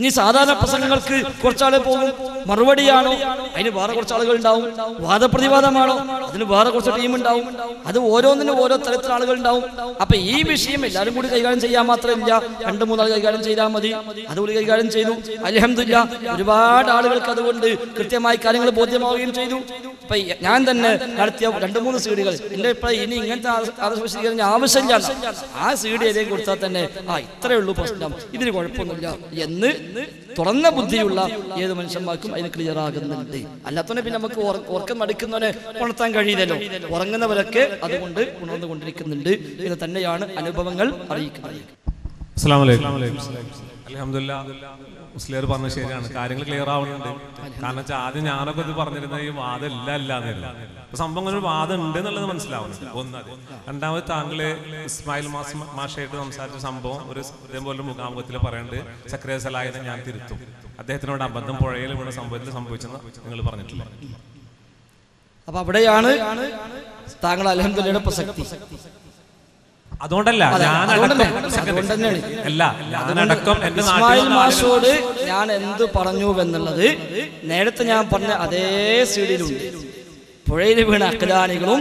ഇനി സാധാരണ പ്രസംഗങ്ങൾക്ക് കുറച്ചാളെ പോകും. മറുപടിയാണോ? അതിന് വേറെ കുറച്ച് ആളുകൾ ഉണ്ടാവും. വാദപ്രതിവാദമാണോ? അതിന് വേറെ കുറച്ച് ടീം ഉണ്ടാവും. അത് ഓരോന്നിനും ഓരോ തരത്തിലുള്ള ആളുകൾ ഉണ്ടാവും. അപ്പൊ ഈ വിഷയം എല്ലാവരും കൂടി കൈകാര്യം ചെയ്യാൻ മാത്രമില്ല. രണ്ട് മൂന്നാൾ കൈകാര്യം ചെയ്താൽ മതി. അതുകൂടി കൈകാര്യം ചെയ്തു. അലഹമില്ല ഒരുപാട് ആളുകൾക്ക് അതുകൊണ്ട് കൃത്യമായി കാര്യങ്ങൾ ബോധ്യമാവുകയും ചെയ്തു. ഇപ്പൊ ഞാൻ തന്നെ നടത്തിയ രണ്ട് മൂന്ന് സീഡികൾ. എന്റെ ഇപ്പൊ ഇനി ഇങ്ങനത്തെ ആവശ്യം ആവശ്യമില്ല. ആ സീഡ് ഏതെങ്കിലും കൊടുത്താൽ തന്നെ ആ ഇത്രയേ ഉള്ളൂ പ്രശ്നം. ഇതിന് കുഴപ്പമൊന്നുമില്ല. എന്ന് തുറന്ന ബുദ്ധിയുള്ള ഏത് മനുഷ്യന്മാർക്കും അതിന് ക്ലിയർ ആകുന്നുണ്ട് അല്ലാത്തവനെ പിന്നെ നമുക്ക് ഉറ- ഉറക്കം നടക്കുന്നവനെ ഉണർത്താൻ കഴിയില്ലല്ലോ. ഉറങ്ങുന്നവരൊക്കെ അതുകൊണ്ട് ഉണർന്നുകൊണ്ടിരിക്കുന്നുണ്ട്. എന്ന് തന്നെയാണ് അനുഭവങ്ങൾ അറിയിക്കുന്നത്. അസ്സലാമു അലൈക്കും. അലഹമില്ല മുസ്ലിയർ പറഞ്ഞ ശരിയാണ്. കാര്യങ്ങൾ ക്ലിയർ ആവുന്നുണ്ട്. കാരണം വെച്ചാൽ ആദ്യം ഞാനൊക്കെ ഇത് പറഞ്ഞിരുന്ന ഈ വാദം ഇല്ല അല്ലാന്നില്ല അപ്പൊ സംഭവം അങ്ങനെ ഒരു വാദം ഉണ്ട് എന്നുള്ളത് മനസ്സിലാവുന്നുണ്ട്. ഒന്നത്. രണ്ടാമത് താങ്കൾ ഇസ്മായിൽ മാസ് മാഷായിട്ട് സംസാരിച്ച സംഭവം ഒരു ഇതേപോലെ മുഖാമുഖത്തിൽ പറയുന്നുണ്ട് സക്രിയ സലാഹിനെ ഞാൻ തിരുത്തും. അദ്ദേഹത്തിനോട് അബദ്ധം പുഴയിൽ ഇവിടെ സംഭവത്തിൽ സംഭവിച്ചെന്ന് നിങ്ങൾ പറഞ്ഞിട്ടില്ല. അപ്പൊ അവിടെയാണ് താങ്കൾ അലഹമ്മദിയുടെ പ്രസക്തി. അതുകൊണ്ടല്ല. അല്ല ഞാനടക്കം എന്റെ ഇസ്മായിൽ മാഷോട് ഞാൻ എന്ത് പറഞ്ഞു എന്നുള്ളത് നേരത്തെ ഞാൻ പറഞ്ഞ അതേ സീഡിയിലുണ്ട് പുഴയിൽ വീണ അക്കലാനികളും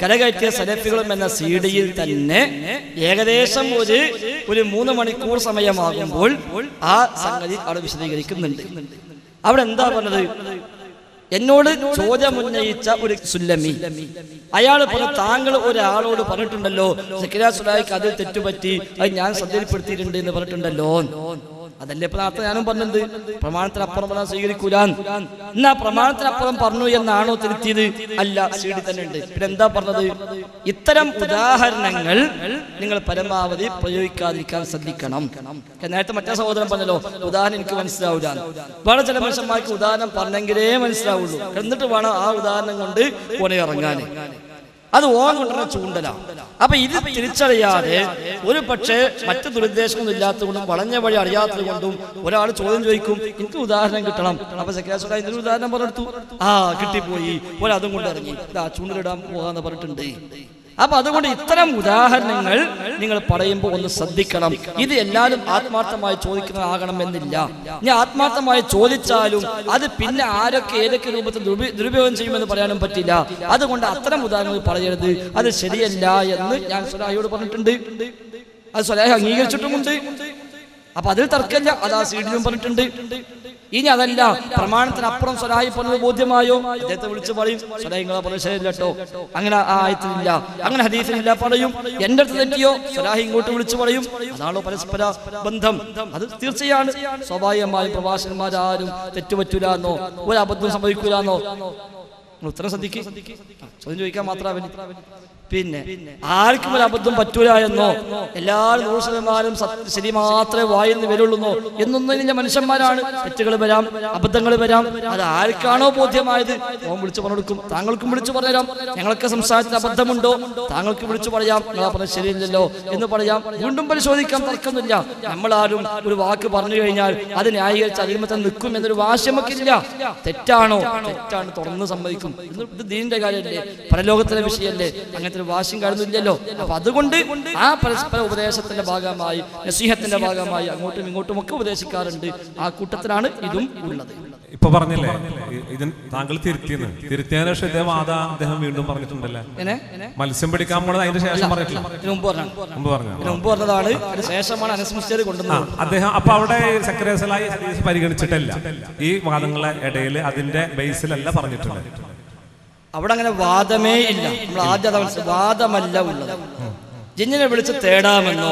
കരകയറ്റിയ സലഫികളും എന്ന സീഡിയിൽ തന്നെ ഏകദേശം ഒരു ഒരു മൂന്ന് മണിക്കൂർ സമയമാകുമ്പോൾ ആ സംഗതി അവിടെ വിശദീകരിക്കുന്നുണ്ട്. അവിടെ എന്താ പറഞ്ഞത്? എന്നോട് ചോദ്യം ഉന്നയിച്ച ഒരു സുല്ലമി. അയാൾ പറഞ്ഞു താങ്കൾ ഒരാളോട് പറഞ്ഞിട്ടുണ്ടല്ലോ സുലായിക്ക് അതിൽ തെറ്റുപറ്റി അത് ഞാൻ ശ്രദ്ധയിൽപ്പെടുത്തിയിട്ടുണ്ട് എന്ന് പറഞ്ഞിട്ടുണ്ടല്ലോ. അതല്ലേ നേരത്തെ ഞാനും പറഞ്ഞത്? പ്രമാണത്തിനപ്പുറം പറഞ്ഞാൽ സ്വീകരിക്കൂലാൻ. എന്നാ പ്രമാണത്തിനപ്പുറം പറഞ്ഞു എന്നാണോ തിരുത്തിയത്? അല്ല സീഡി തന്നെ ഉണ്ട്. പിന്നെ എന്താ പറഞ്ഞത്? ഇത്തരം ഉദാഹരണങ്ങൾ നിങ്ങൾ പരമാവധി പ്രയോഗിക്കാതിരിക്കാൻ ശ്രദ്ധിക്കണം. നേരത്തെ മറ്റേ സഹോദരൻ പറഞ്ഞല്ലോ ഉദാഹരണം എനിക്ക് മനസ്സിലാവില്ല വേറെ ചില മനുഷ്യന്മാർക്ക് ഉദാഹരണം പറഞ്ഞെങ്കിലേ മനസ്സിലാവുള്ളൂ. എന്നിട്ട് വേണം ആ ഉദാഹരണം കൊണ്ട് പുനയിറങ്ങാൻ. അത് ഓൻ കൊണ്ടുവരുന്ന ചൂണ്ടല. അപ്പൊ ഇത് തിരിച്ചറിയാതെ ഒരു പക്ഷേ മറ്റു ദുരുദ്ദേശമൊന്നും ഇല്ലാത്തതുകൊണ്ടും വളഞ്ഞ വഴി അറിയാത്തത് കൊണ്ടും ഒരാൾ ചോദ്യം ചോദിക്കും എനിക്ക് ഉദാഹരണം കിട്ടണം. അപ്പൊ സെക്രട്ടറി ഇതിന് ഉദാഹരണം പറഞ്ഞെടുത്തു. ആ കിട്ടിപ്പോയി. ഒരതും കൊണ്ട് ഇറങ്ങി ആ ചൂണ്ടലിടാൻ പോകാന്ന് പറഞ്ഞിട്ടുണ്ട്. അപ്പൊ അതുകൊണ്ട് ഇത്തരം ഉദാഹരണങ്ങൾ നിങ്ങൾ പറയുമ്പോൾ ഒന്ന് ശ്രദ്ധിക്കണം. ഇത് എല്ലാവരും ആത്മാർത്ഥമായി ചോദിക്കുന്നതാകണമെന്നില്ല. ഞാൻ ആത്മാർത്ഥമായി ചോദിച്ചാലും അത് പിന്നെ ആരൊക്കെ ഏതൊക്കെ രൂപത്തിൽ ദുരുപ- ദുരുപയോഗം ചെയ്യുമെന്ന് പറയാനും പറ്റില്ല. അതുകൊണ്ട് അത്തരം ഉദാഹരണങ്ങൾ പറയരുത്. അത് ശരിയല്ല എന്ന് ഞാൻ സുലാഹിയോട് പറഞ്ഞിട്ടുണ്ട്. അത് സുലാഹി അംഗീകരിച്ചിട്ടുമുണ്ട്. അപ്പൊ അതിൽ തർക്കമില്ല. അതാ ആ സീഡിലും പറഞ്ഞിട്ടുണ്ട്. ഇനി അതല്ല പ്രമാണത്തിനപ്പുറം സ്വലാഹി പറഞ്ഞത് ബോധ്യമായോ? അദ്ദേഹത്തെ വിളിച്ചു പറയും സ്വലാഹിങ്ങളെ പറഞ്ഞത് കേട്ടോ. അങ്ങനെ ആ ആയത്തിലില്ല. അങ്ങനെ ഹദീഫിനില്ല പറയും. എന്റെ അടുത്ത് തെറ്റിയോ? സ്വലാഹി ഇങ്ങോട്ട് വിളിച്ചു പറയും. അതാണോ പരസ്പര ബന്ധം. അത് തീർച്ചയാണ്. സ്വാഭാവികമായും പ്രഭാഷകന്മാരാരും തെറ്റുപറ്റൂല എന്നോ ഒരു അബദ്ധം സംഭവിക്കൂല എന്നോ ഉത്തരം ശ്രദ്ധിക്കും. ചോദ്യം ചോദിക്കാൻ മാത്രമേ പിന്നെ ആർക്കും ഒരു അബദ്ധം പറ്റൂല എന്നോ എല്ലാവരും നൂറ് ശതമാനം ശരി മാത്രമേ വായിന്ന് വരുള്ളൂന്നോ എന്നൊന്നും ഞാൻ മനുഷ്യന്മാരാണ്. തെറ്റുകൾ വരാം അബദ്ധങ്ങൾ വരാം. അത് ആർക്കാണോ ബോധ്യമായത്? ഓൻ വിളിച്ചു പറഞ്ഞെടുക്കും താങ്കൾക്കും വിളിച്ചു പറഞ്ഞുതരാം. ഞങ്ങൾക്ക് സംസാരത്തിൽ അബദ്ധമുണ്ടോ? താങ്കൾക്ക് വിളിച്ചു പറയാം. നിങ്ങൾ പറഞ്ഞത് ശരിയില്ലല്ലോ എന്ന് പറയാം. വീണ്ടും പരിശോധിക്കാൻ തർക്കമൊന്നുമില്ല. നമ്മളാരും ഒരു വാക്ക് പറഞ്ഞു കഴിഞ്ഞാൽ അത് ന്യായീകരിച്ച് അതിൽ നിൽക്കും എന്നൊരു വാശി നമുക്കില്ല തെറ്റാണോ? തെറ്റാണ് തുറന്ന് സമ്മതിക്കും. ഇത് ദീനിന്റെ കാര്യമല്ലേ? പരലോകത്തിലെ വിഷയമല്ലേ? അങ്ങനത്തെ ഒരു വാശിയും കാണുന്നില്ലല്ലോ അപ്പൊ അതുകൊണ്ട് ആ പരസ്പര ഉപദേശത്തിന്റെ ഭാഗമായി നസീഹത്തിന്റെ ഭാഗമായി അങ്ങോട്ടും ഇങ്ങോട്ടും ഒക്കെ ഉപദേശിക്കാറുണ്ട്. ആ കൂട്ടത്തിലാണ് ഇതും ഉള്ളത്. ഇപ്പൊ പറഞ്ഞില്ലേ ഇത് ഇതിൻ താങ്കൾ തിരുത്തിയെന്ന്. തിരുത്തിയതിനു ശേഷം ഇതേ വാദ അദ്ദേഹം വീണ്ടും പറഞ്ഞിട്ടുണ്ടല്ലേ? മത്സ്യം പിടിക്കാൻ പോണത് അതിന്റെ ശേഷം പറഞ്ഞിട്ടില്ല. ശേഷമാണ് കൊണ്ടുവന്നത്. അദ്ദേഹം അപ്പൊ അവിടെ സെക്രട്ടറിയലായി ഹദീസ് പരിഗണിച്ചിട്ടില്ല. ഈ വാദങ്ങളെ ഇടയിൽ അതിന്റെ ബേസിലല്ല പറഞ്ഞിട്ടുള്ളത്. അവിടെ അങ്ങനെ വാദമേ ഇല്ല. നമ്മൾ ആദ്യം വാദമല്ല ഉള്ളത്. ജിന്നിനെ വിളിച്ച് തേടാമെന്നോ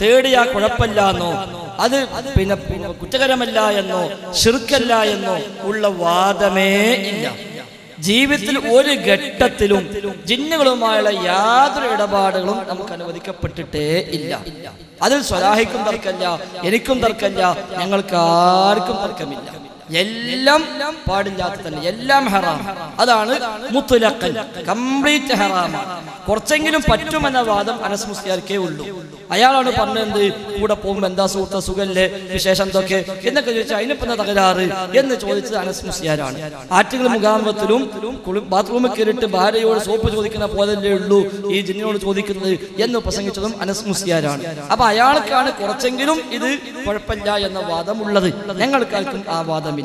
തേടിയാ കുഴപ്പമില്ല എന്നോ അത് പിന്നെ പിന്നെ കുറ്റകരമല്ല എന്നോ ശിർക്കല്ല എന്നോ ഉള്ള വാദമേ ഇല്ല. ജീവിതത്തിൽ ഒരു ഘട്ടത്തിലും ജിന്നുകളുമായുള്ള യാതൊരു ഇടപാടുകളും നമുക്ക് അനുവദിക്കപ്പെട്ടിട്ടേ ഇല്ല. അതിൽ സ്വലാഹിക്കും തർക്കമില്ല എനിക്കും തർക്കമില്ല ഞങ്ങൾക്ക് ആർക്കും തർക്കമില്ല. എല്ലാം പാടില്ലാത്ത തന്നെ എല്ലാം ഹെറാം. അതാണ് മുത്തുലക്കൽ കംപ്ലീറ്റ് ഹറാമാണ് കുറച്ചെങ്കിലും പറ്റുമെന്ന വാദം അനസ് മുസ്ലിയാർക്കേ ഉള്ളൂ. അയാളാണ് പറഞ്ഞത് കൂടെ പോകുമ്പോൾ എന്താ സുഹൃത്ത സുഖല്ലേ? വിശേഷം എന്തൊക്കെ? എന്നൊക്കെ ചോദിച്ചാൽ അതിനിപ്പന്ന തകരാറ് എന്ന് ചോദിച്ചത് അനസ് മുസ്ലിയാരാണ്. ആറ്റുകൾ മുഖാമത്തിലും ബാത്റൂമിൽ കയറിയിട്ട് ഭാര്യയോട് സോപ്പ് ചോദിക്കുന്ന പോലല്ലേ ഉള്ളൂ ഈ ജിന്നിനോട് ചോദിക്കുന്നത് എന്ന് പ്രസംഗിച്ചതും അനസ് മുസ്ലിയാരാണ്. അപ്പൊ അയാൾക്കാണ് കുറച്ചെങ്കിലും ഇത് കുഴപ്പമില്ല എന്ന വാദം ഉള്ളത് ഞങ്ങൾക്കാർക്കും ആ വാദമില്ല.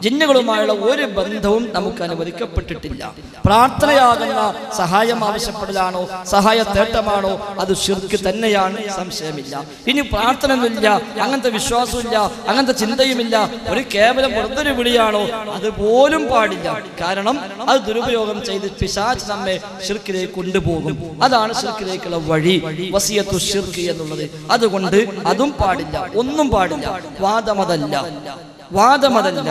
ജിന്നുകളുമായുള്ള ഒരു ബന്ധവും നമുക്ക് അനുവദിക്കപ്പെട്ടിട്ടില്ല. പ്രാർത്ഥനയാകുന്ന സഹായം ആവശ്യപ്പെടലാണോ? സഹായ തേട്ടമാണോ? അത് ശുർക്ക് തന്നെയാണ്. സംശയമില്ല. ഇനി പ്രാർത്ഥന ഒന്നുമില്ല അങ്ങനത്തെ വിശ്വാസമില്ല അങ്ങനത്തെ ചിന്തയുമില്ല. ഒരു കേവലം വെറുതൊരു വിളിയാണോ? അതുപോലും പാടില്ല. കാരണം അത് ദുരുപയോഗം ചെയ്ത് പിശാച്ച് നമ്മെ ശിർക്കിലേക്ക് കൊണ്ടുപോകും. അതാണ് ശിർക്കിലേക്കുള്ള വഴി. വസിയത്തു ശിർക്ക് എന്നുള്ളത്. അതുകൊണ്ട് അതും പാടില്ല. ഒന്നും പാടില്ല. വാദമതല്ല. വാദമതല്ല.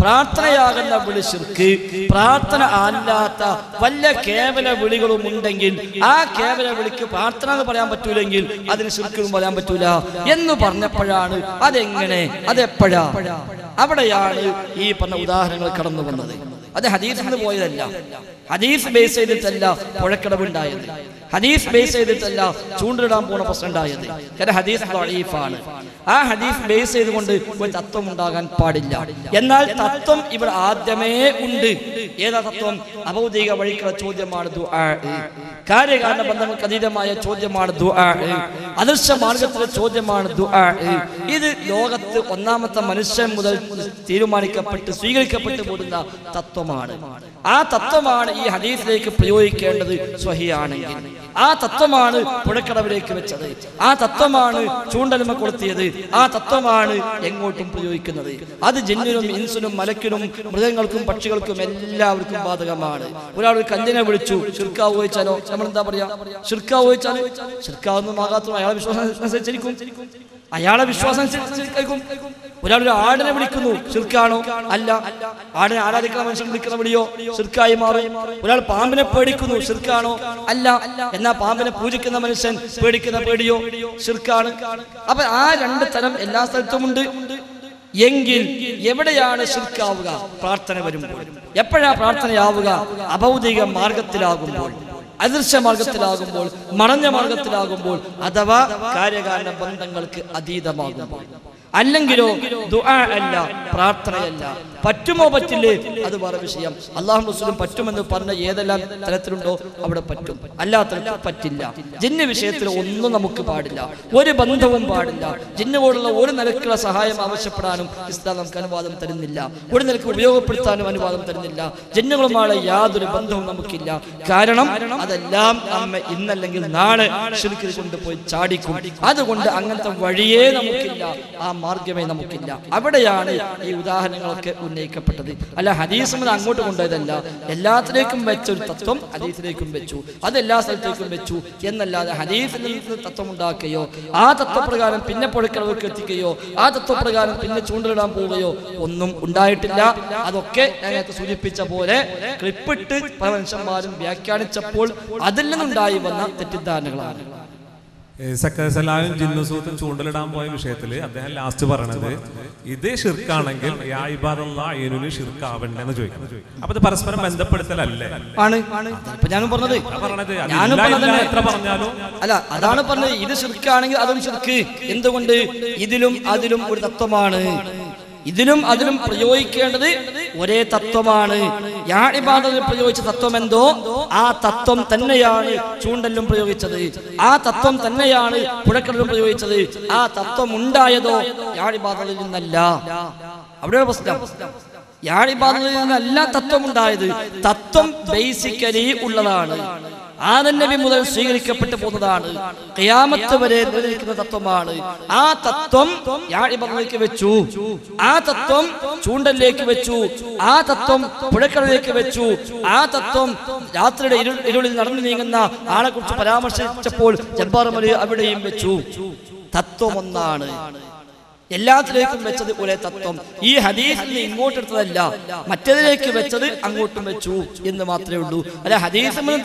പ്രാർത്ഥനയാകുന്ന വിളി ശിർക്ക് പ്രാർത്ഥന അല്ലാത്ത വല്ല കേവല വിളികളും ഉണ്ടെങ്കിൽ ആ കേവല വിളിക്ക് പ്രാർത്ഥന എന്ന് പറയാൻ പറ്റൂലെങ്കിൽ അതിന് ശിർക്കും പറയാൻ പറ്റൂല. എന്ന് പറഞ്ഞപ്പോഴാണ് അതെങ്ങനെ? അതെപ്പോഴാ? അവിടെയാണ് ഈ പറഞ്ഞ ഉദാഹരണങ്ങൾ കടന്നു വന്നത്. അത് ഹദീസിൽ നിന്ന് പോയതല്ല. ഹദീസ് ബേസ് ചെയ്തിട്ടല്ല പുഴക്കടവുണ്ടായത് ഹദീസ് ബേസ് ചെയ്തിട്ടല്ല ചൂണ്ടിടാൻ പോണ പ്രശ്നം ഉണ്ടായത് കാരണം ഹദീസ് ദഈഫാണ് ആ ഹദീസ് ബേസ് ചെയ്തുകൊണ്ട് ഒരു തത്വം ഉണ്ടാകാൻ പാടില്ല. എന്നാൽ തത്വം ഇവിടെ ആദ്യമേ ഉണ്ട്. ഏതാ തത്വം? അഭൗതിക വഴിക്കുള്ള ചോദ്യമാണ് കാര്യകാരണ ബന്ധങ്ങൾക്ക് അതീതമായ ചോദ്യമാണ് അദൃശ്യ മാർഗത്തിലെ ചോദ്യമാണ് ഇത് ലോകത്ത് ഒന്നാമത്തെ മനുഷ്യൻ മുതൽ തീരുമാനിക്കപ്പെട്ട് സ്വീകരിക്കപ്പെട്ടു പോരുന്ന തത്വമാണ്. ആ തത്വമാണ് ഈ ഹദീസിലേക്ക് പ്രയോഗിക്കേണ്ടത് സ്വഹിയാണെങ്കിൽ. ആ തത്വമാണ് പുഴക്കടവിലേക്ക് വെച്ചത്. ആ തത്വമാണ് ചൂണ്ടലുമ കൊളുത്തിയത്. ആ തത്വമാണ് എങ്ങോട്ടും പ്രയോഗിക്കുന്നത്. അത് ജന്നിനും ഇൻസിനും മലക്കിനും മൃഗങ്ങൾക്കും പക്ഷികൾക്കും എല്ലാവർക്കും ബാധകമാണ്. ഒരാൾ ഒരു കല്ലിനെ വിളിച്ചു ഷിർക്കാവ് ചോദിച്ചാലോ? നമ്മൾ എന്താ പറയാ ഷിർക്കാവ് ചോദിച്ചാൽ ഷിർക്കാവൊന്നും ആകാത്ത അയാളെ വിശ്വാസം അനുസരിച്ചിരിക്കും അയാളെ വിശ്വാസം അനുസരിച്ചിരിക്കും ഒരാൾ ഒരു ആടിനെ വിളിക്കുന്നു ചിർക്കാണോ അല്ല. ആടിനെ ആരാധിക്കുന്ന മനുഷ്യൻ വിളിക്കുന്ന വിളിയോ ചിർക്കായി മാറും. ഒരാൾ പാമ്പിനെ പേടിക്കുന്നു ചിർക്കാണോ അല്ല. എന്നാ പാമ്പിനെ പൂജിക്കുന്ന മനുഷ്യൻ പേടിക്കുന്ന പേടിയോ ചിർക്കാണ് അപ്പൊ ആ രണ്ട് തരം എല്ലാ സ്ഥലത്തും ഉണ്ട്. എങ്കിൽ എവിടെയാണ് ശിർക്കാവുക പ്രാർത്ഥന വരുമ്പോൾ. എപ്പോഴാ പ്രാർത്ഥനയാവുക? അഭൗതിക മാർഗത്തിലാകുമ്പോൾ. അദൃശ്യ മാർഗത്തിലാകുമ്പോൾ മറഞ്ഞ മാർഗത്തിലാകുമ്പോൾ അഥവാ കാര്യകാരണ ബന്ധങ്ങൾക്ക് അതീതമാകുമ്പോൾ. അല്ലെങ്കിലോ ദുആ അല്ല പ്രാർത്ഥനയല്ല. പറ്റുമോ പറ്റില്ലേ? അത് വേറെ വിഷയം. അള്ളാഹു മുസ്ലിം പറ്റുമെന്ന് പറഞ്ഞ ഏതെല്ലാം തരത്തിലുണ്ടോ അവിടെ പറ്റും. അല്ലാത്ത പറ്റില്ല. ജിന്ന വിഷയത്തിൽ ഒന്നും നമുക്ക് പാടില്ല. ഒരു ബന്ധവും പാടില്ല. ജിന്നുകോടുള്ള ഒരു നിലക്കുള്ള സഹായം ആവശ്യപ്പെടാനും ഇസ്ലാം നമുക്ക് അനുവാദം തരുന്നില്ല. ഒരു നിലയ്ക്ക് ഉപയോഗപ്പെടുത്താനും അനുവാദം തരുന്നില്ല. ജിന്നുകളുമായി യാതൊരു ബന്ധവും നമുക്കില്ല. കാരണം അതെല്ലാം നമ്മെ ഇന്നല്ലെങ്കിൽ നാളെ ശരിക്കും കൊണ്ടുപോയി ചാടിക്കും. അതുകൊണ്ട് അങ്ങനത്തെ വഴിയേ നമുക്കില്ല. ആ മാർഗമേ നമുക്കില്ല. അവിടെയാണ് ഈ ഉദാഹരണങ്ങളൊക്കെ ഉന്നയിക്കപ്പെട്ടത്. അല്ല ഹദീസ് മുതൽ അങ്ങോട്ട് കൊണ്ടുപോയതല്ല. എല്ലാത്തിലേക്കും വെച്ച ഒരു തത്വം ഹദീസിലേക്കും വെച്ചു. അത് എല്ലാ സ്ഥലത്തേക്കും വെച്ചു. എന്നല്ലാതെ ഹദീസിൽ നിന്ന് തത്വം ഉണ്ടാക്കുകയോ ആ തത്വപ്രകാരം പിന്നെ പുഴക്കടവിലേക്ക് എത്തിക്കുകയോ ആ തത്വപ്രകാരം പിന്നെ ചൂണ്ടലിടാൻ പോവുകയോ ഒന്നും ഉണ്ടായിട്ടില്ല. അതൊക്കെ നേരത്തെ സൂചിപ്പിച്ച പോലെ ക്ലിപ്പിട്ട് പല മനുഷ്യന്മാരും വ്യാഖ്യാനിച്ചപ്പോൾ അതിൽ നിന്നുണ്ടായി വന്ന തെറ്റിദ്ധാരണകളാണ്. സക്കസലായും ജിന്നുസൂത്തും ചൂണ്ടലിടാൻ പോയ വിഷയത്തിൽ അദ്ദേഹം ലാസ്റ്റ് പറയണത് ഇത് ഷിർക്കാണെങ്കിൽ യാ ഇബാദല്ലാ അയ്യനുന് ഷിർക്കാവണ്ടെന്ന് ചോദിക്കും അപ്പൊ ഇത് പരസ്പരം ബന്ധപ്പെടുത്തലല്ലേ? ആണ്. ഇപ്പൊ ഞാനും പറഞ്ഞത്. എത്ര പറഞ്ഞാലും. അല്ല അതാണ് പറഞ്ഞത്. ഇത് ഷിർക്കാണെങ്കിൽ അതും ഷിർക്ക് എന്തുകൊണ്ട്? ഇതിലും അതിലും ഒരു തത്വമാണ്. ഇതിലും അതിലും പ്രയോഗിക്കേണ്ടത് ഒരേ തത്വമാണ്. യാണിബാധത്തിൽ പ്രയോഗിച്ച തത്വം എന്തോ ആ തത്വം തന്നെയാണ് ചൂണ്ടലിലും പ്രയോഗിച്ചത്. ആ തത്വം തന്നെയാണ് പുഴക്കടലും പ്രയോഗിച്ചത്. ആ തത്വം ഉണ്ടായതോ യാണിബാധത്തിൽ നിന്നല്ല. അവിടെയാണ് പ്രശ്നം. യാണിബാധത്തിൽ നിന്നല്ല തത്വം ഉണ്ടായത്. തത്വം ബേസിക്കലി ഉള്ളതാണ്. ആദൻ നബി മുതൽ സ്വീകരിക്കപ്പെട്ടു പോകുന്നതാണ്. ഖിയാമത്ത് വരെ നിലനിൽക്കുന്ന തത്വമാണ്. ആ തത്വം യാഴിബറിലേക്ക് വെച്ചു. ആ തത്വം ചൂണ്ടലിലേക്ക് വെച്ചു. ആ തത്വം പുഴക്കടലിലേക്ക് വെച്ചു. ആ തത്വം രാത്രിയുടെ ഇരുളിൽ നടന്നു നീങ്ങുന്ന ആളെ കുറിച്ച് പരാമർശിച്ചപ്പോൾ ജബ്ബാർ അവിടെയും വെച്ചു. തത്വം ഒന്നാണ്. എല്ലാത്തിലേക്കും വെച്ചത് ഒരേ തത്വം. ഈ ഹദീസിൽ ഇങ്ങോട്ട് എടുത്തതല്ല മറ്റേതിലേക്ക് വെച്ചത് അങ്ങോട്ടും വെച്ചു എന്ന് മാത്രമേ ഉള്ളൂ. അല്ല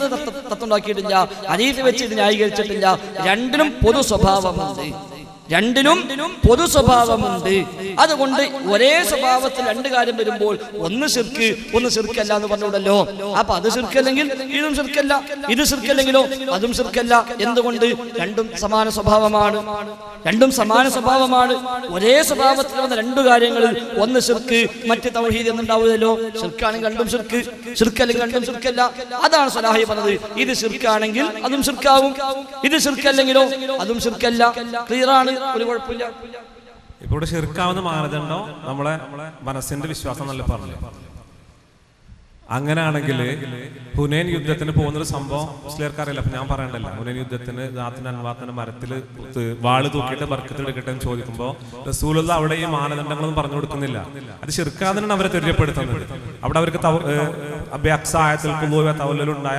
തത്വ- തത്വം ഉണ്ടാക്കിയിട്ടില്ല ഹദീസ് വെച്ച് ഇത് ന്യായീകരിച്ചിട്ടില്ല. രണ്ടിനും പൊതു സ്വഭാവമുണ്ട്. രണ്ടിനും പൊതു സ്വഭാവമുണ്ട്. അതുകൊണ്ട് ഒരേ സ്വഭാവത്തിൽ രണ്ട് കാര്യം വരുമ്പോൾ ഒന്ന് സിർക്ക് ഒന്ന് സിർക്കല്ല എന്ന് പറഞ്ഞുകൂടല്ലോ. അപ്പൊ അത് സിർക്കല്ലെങ്കിൽ ഇതും സിർക്കല്ല ഇത് സിർക്കല്ലെങ്കിലോ അതും സിർക്കല്ല എന്തുകൊണ്ട്? രണ്ടും സമാന സ്വഭാവമാണ്. രണ്ടും സമാന സ്വഭാവമാണ്. ഒരേ സ്വഭാവത്തിൽ വന്ന രണ്ടു കാര്യങ്ങളിൽ ഒന്ന് സിർക്ക് മറ്റ് തൗഹീദ് എന്നുണ്ടാവുമല്ലോ സിർക്കാണെങ്കിൽ രണ്ടും സിർക്ക് സിർക്കല്ലെങ്കിൽ രണ്ടും സിർക്കല്ല അതാണ് സലാഹി പറഞ്ഞത്. ഇത് സിർക്കാണെങ്കിൽ അതും സിർക്കാവും ഇത് സിർക്കല്ലെങ്കിലോ അതും സിർക്കല്ല ക്ലിയർ ആണ് ഒരു കുഴപ്പമില്ല. ഇപ്പൊ ഇവിടെ ഷിർക്കാവുന്ന മാനദണ്ഡം നമ്മളെ മനസ്സിന്റെ വിശ്വാസം നല്ല പറഞ്ഞു അങ്ങനെയാണെങ്കിൽ ഹുനൈൻ യുദ്ധത്തിന് പോകുന്നൊരു സംഭവം മുസ്ലിയർക്ക് അറിയില്ല. അപ്പൊ ഞാൻ പറയണ്ടല്ല. ഹുനൈൻ യുദ്ധത്തിന് ദാത്തിന് അൻവാത്തിന് മരത്തിൽ വാൾ തൂക്കിയിട്ട് ബർക്കത്ത് എടുക്കട്ടെ എന്ന് ചോദിക്കുമ്പോൾ റസൂലുള്ള അവിടെ ഈ മാനദണ്ഡങ്ങളൊന്നും പറഞ്ഞു കൊടുക്കുന്നില്ല. അത് ശിർക്കാദിനാണ് അവരെ തെരഞ്ഞെടുപ്പെടുത്തുന്നത് അവിടെ അവർക്ക് അഭ്യക്സായത്തിൽ കുളുവ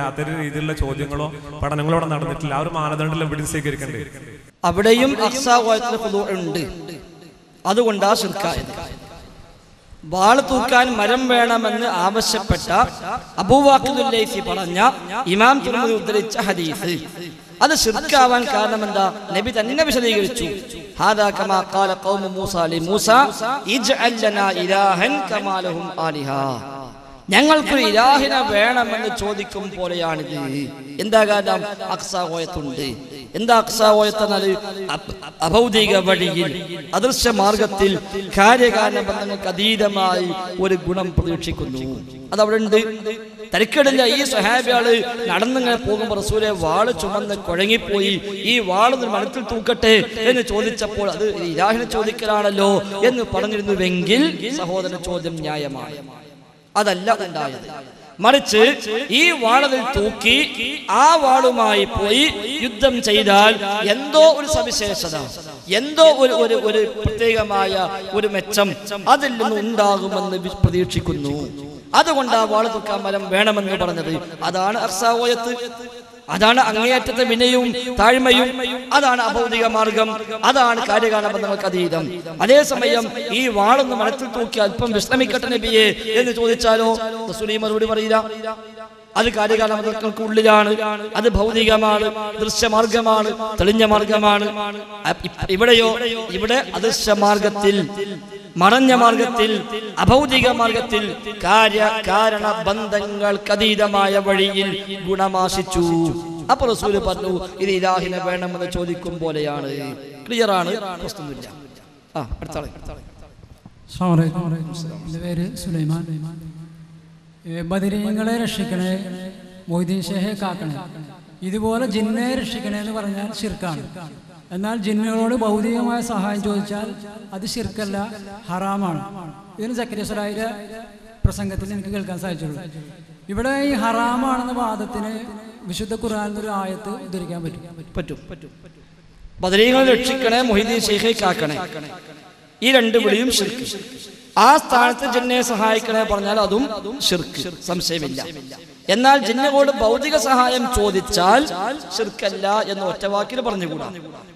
അത്തരം രീതിയിലുള്ള ചോദ്യങ്ങളോ പഠനങ്ങളോ അവിടെ നടന്നിട്ടില്ല. ആ ഒരു മാനദണ്ഡം എവിടെ സ്വീകരിക്കണ്ടേ? അവിടെയും ഉണ്ട്. അതുകൊണ്ടാ ശിർക്കായത് വാൾ തൂക്കാൻ മരം വേണമെന്ന് ആവശ്യപ്പെട്ട അബൂവാഖിദുല്ലൈസി പറഞ്ഞ ഇമാം തുറമുദി ഉദ്ധരിച്ച ഹദീസ്. അത് ശിർക്കാവാൻ കാരണം എന്താ? നബി തന്നെ വിശദീകരിച്ചു. മൂസ ഇജ്അൽ ലനാ ഇലാഹൻ കമാ ലഹും ആലിഹ. ഞങ്ങൾക്ക് ഇലാഹിനെ വേണമെന്ന് ചോദിക്കും പോലെയാണിത് എന്താ കാരണം അക്സാവോയത്തുണ്ട് എന്താ അപ്- അഭൗതിക വഴിയിൽ അദൃശ്യ മാർഗത്തിൽ കാര്യകാരണ ബന്ധങ്ങൾക്ക് അതീതമായി ഒരു ഗുണം പ്രതീക്ഷിക്കുന്നു. അതവിടെ ഉണ്ട് തരിക്കടില്ല ഈ സഹാബിയാൾ നടന്നിങ്ങനെ പോകുമ്പോൾ റസൂലെ വാൾ ചുമന്ന് കുഴങ്ങിപ്പോയി. ഈ വാൾ മനത്തിൽ തൂക്കട്ടെ എന്ന് ചോദിച്ചപ്പോൾ അത് ഇലാഹിനെ ചോദിക്കലാണല്ലോ എന്ന് പറഞ്ഞിരുന്നുവെങ്കിൽ സഹോദര ചോദ്യം ന്യായമാണ്. അതല്ല ഉണ്ടായത്. മറിച്ച് ഈ വാളതിൽ തൂക്കി ആ വാളുമായി പോയി യുദ്ധം ചെയ്താൽ എന്തോ ഒരു സവിശേഷത എന്തോ ഒരു ഒരു ഒരു പ്രത്യേകമായ ഒരു മെച്ചം അതിൽ നിന്ന് ഉണ്ടാകുമെന്ന് പ്രതീക്ഷിക്കുന്നു. അതുകൊണ്ട് ആ വാൾ തൂക്കാൻ മരം വേണമെന്ന് പറഞ്ഞത് അതാണ് അർസാവോയത്ത്. അതാണ് അങ്ങേയറ്റത്തെ വിനയവും താഴ്മയും. അതാണ് അഭൗതിക മാർഗം. അതാണ് കാര്യകാലബന്ധങ്ങൾക്ക് അതീതം അതേസമയം ഈ വാളൊന്ന് മനത്തിൽ തൂക്കി അല്പം വിശ്രമിക്കട്ടെ നബിയെ എന്ന് ചോദിച്ചാലോ? മറുപടി പറയില്ല. അത് കാര്യകാലങ്ങൾക്ക് ഉള്ളിലാണ് അത് ഭൗതികമാണ് ദൃശ്യമാർഗമാണ് തെളിഞ്ഞ മാർഗമാണ്. ഇവിടെയോ? ഇവിടെ അദൃശ്യ മാർഗത്തിൽ മറഞ്ഞ മാർഗത്തിൽ അഭൗതിക മാർഗത്തിൽ കാര്യ കാരണ ബന്ധങ്ങൾക്കതീതമായ വഴിയിൽ ഗുണമാശിച്ചു അപ്പൊ റസൂൽ പറഞ്ഞു ഇത് ഇലാഹിനെ വേണമെന്ന് ചോദിക്കും പോലെയാണ്. ക്ലിയർ ആണ്? പ്രശ്നമില്ല ആ സുലൈമാൻ. ബദരീങ്ങളെ രക്ഷിക്കണേ മൊയ്തീൻ ഷേഹെ കാക്കണേ. ഇതുപോലെ ജിന്നെ രക്ഷിക്കണേ എന്ന് പറഞ്ഞാൽ ഷിർക്കാണ് എന്നാൽ ജിന്നുകളോട് ഭൗതികമായ സഹായം ചോദിച്ചാൽ അത് ശിർക്കല്ല ഹറാമാണ്. ഇതിന് ചക്രേശ്വരായ പ്രസംഗത്തിൽ എനിക്ക് കേൾക്കാൻ സാധിച്ചുള്ളൂ. ഇവിടെ ഈ ഹറാമാണെന്ന വാദത്തിന് വിശുദ്ധ ഖുറാനൊരു ആയത്ത് ഉദ്ധരിക്കാൻ പറ്റും. പറ്റും. രക്ഷിക്കണേ മൊഹിദ്ദീൻ ഷെയ്ഖെ കാക്കണേ. ഈ രണ്ട് വിളിയും ശിർക്ക്. ആ സ്ഥാനത്ത് ജിന്നെ സഹായിക്കണേ പറഞ്ഞാൽ അതും സംശയമില്ല. എന്നാൽ ജിന്നകോട് ഭൗതിക സഹായം ചോദിച്ചാൽ ഷിർക്കല്ല എന്ന് ഒറ്റവാക്കിൽ പറഞ്ഞുകൂടാ.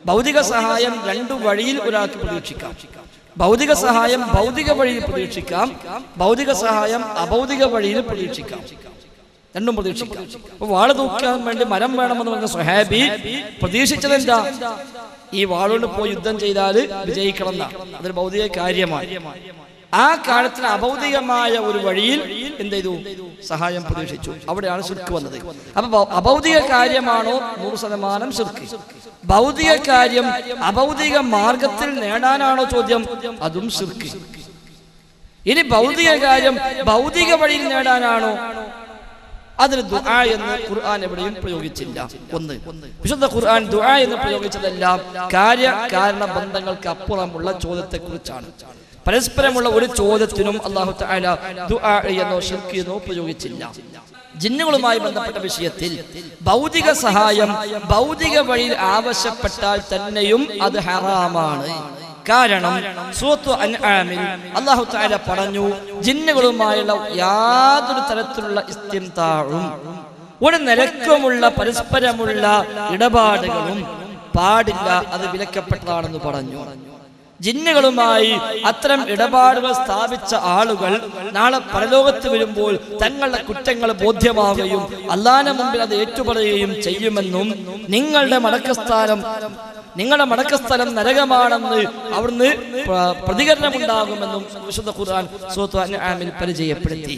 ഭൗതിക സഹായം രണ്ടു വഴിയിൽ ഒരാൾക്ക് പ്രതീക്ഷിക്കാം. ഭൗതിക സഹായം ഭൗതിക വഴിയിൽ പ്രതീക്ഷിക്കാം. ഭൗതിക സഹായം അഭൗതിക വഴിയിൽ പ്രതീക്ഷിക്കാം. രണ്ടും പ്രതീക്ഷിക്കാം. അപ്പൊ വാൾ തൂക്കാൻ വേണ്ടി മരം വേണമെന്ന് പറഞ്ഞ സുഹാബി പ്രതീക്ഷിച്ചത് എന്താ ഈ വാളുകൊണ്ട് പോയി യുദ്ധം ചെയ്താൽ വിജയിക്കണം എന്നാ. അതൊരു ഭൗതിക കാര്യമാണ്. ആ കാലത്തിന് അഭൗതികമായ ഒരു വഴിയിൽ എന്ത് ചെയ്തു? സഹായം പ്രതീക്ഷിച്ചു. അവിടെയാണ് ശിർക്ക് വന്നത്. അപ്പൊ അഭൗതിക കാര്യമാണോ? നൂറ് ശതമാനം ശിർക്ക്. ഭൗതിക കാര്യം അഭൗതിക മാർഗത്തിൽ നേടാനാണോ ചോദ്യം? അതും ശിർക്ക്. ഇനി ഭൗതിക കാര്യം ഭൗതിക വഴിയിൽ നേടാനാണോ? അതിന് ദുആ എന്ന് ഖുർആൻ എവിടെയും പ്രയോഗിച്ചില്ല. ഒന്ന്. വിശുദ്ധ ഖുർആൻ ദുആ എന്ന് പ്രയോഗിച്ചതെല്ലാം കാര്യ കാരണ ബന്ധങ്ങൾക്ക് അപ്പുറമുള്ള ചോദ്യത്തെ കുറിച്ചാണ് പരസ്പരമുള്ള ഒരു ചോദ്യത്തിനും അള്ളാഹു ദുആ എന്നോ ഷിർക്ക് എന്നോ പ്രയോഗിച്ചില്ല ജിന്നുകളുമായി ബന്ധപ്പെട്ട വിഷയത്തിൽ ഭൗതിക സഹായം ഭൗതിക വഴിയിൽ ആവശ്യപ്പെട്ടാൽ തന്നെയും അത് ഹറാമാണ്. കാരണം സൂറത്തു അൻആമിൽ അല്ലാഹു തആല പറഞ്ഞു ജിന്നുകളുമായുള്ള യാതൊരു തരത്തിലുള്ള ഇസ്തിന്താഴും ഒരു നിലക്കുമുള്ള പരസ്പരമുള്ള ഇടപാടുകളും പാടില്ല അത് വിലക്കപ്പെട്ടതാണെന്ന് പറഞ്ഞു. ജിന്നുകളുമായി അത്തരം ഇടപാടുകൾ സ്ഥാപിച്ച ആളുകൾ നാളെ പരലോകത്ത് വരുമ്പോൾ തങ്ങളുടെ കുറ്റങ്ങൾ ബോധ്യമാവുകയും അള്ളാന്റെ മുമ്പിൽ അത് ഏറ്റുപറയുകയും ചെയ്യുമെന്നും നിങ്ങളുടെ മടക്കസ്ഥാനം നിങ്ങളുടെ മടക്കസ്ഥലം നരകമാണെന്ന് അവിടുന്ന് പ്രതികരണം പ്രതികരണമുണ്ടാകുമെന്നും വിശുദ്ധ ഖുർആൻ അൻആമിൽ പരിചയപ്പെടുത്തി.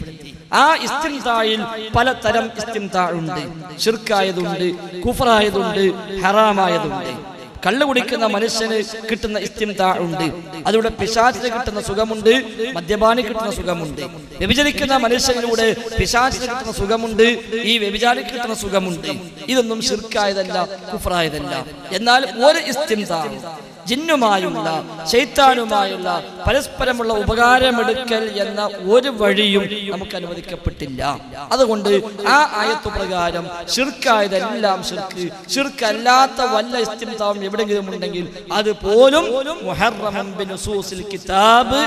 ആ ഇസ്തിംതായിൽ പലതരം ഇസ്തിംതാഴുണ്ട് ഷിർക്കായതുണ്ട് കുഫറായതുണ്ട് ഹറാമായതുണ്ട്. കള്ളു കുടിക്കുന്ന മനുഷ്യന് കിട്ടുന്ന ഇസ്തിംതാ ഉണ്ട്. അതിലൂടെ പിശാചിന് കിട്ടുന്ന സുഖമുണ്ട് മദ്യപാനി കിട്ടുന്ന സുഖമുണ്ട്. വ്യഭിചരിക്കുന്ന മനുഷ്യനിലൂടെ പിശാചിന് കിട്ടുന്ന സുഖമുണ്ട് ഈ വ്യഭിചാരി കിട്ടുന്ന സുഖമുണ്ട്. ഇതൊന്നും ശിർക്കായതല്ല കുഫറായതല്ല എന്നാൽ ഒരു ഇസ്തിംതാ ജിന്നുമായുള്ള ശൈത്താനുമായുള്ള പരസ്പരമുള്ള ഉപകാരമെടുക്കൽ എന്ന ഒരു വഴിയും നമുക്ക് അനുവദിക്കപ്പെട്ടില്ല. അതുകൊണ്ട് ആ ആയത്തു പ്രകാരം ഷിർക്കായതെല്ലാം ഷിർക്ക് ഷിർക്കല്ലാത്ത വല്ല ഇസ്തിംതാവും എവിടെയെങ്കിലും ഉണ്ടെങ്കിൽ അത് പോലും കിതാബ്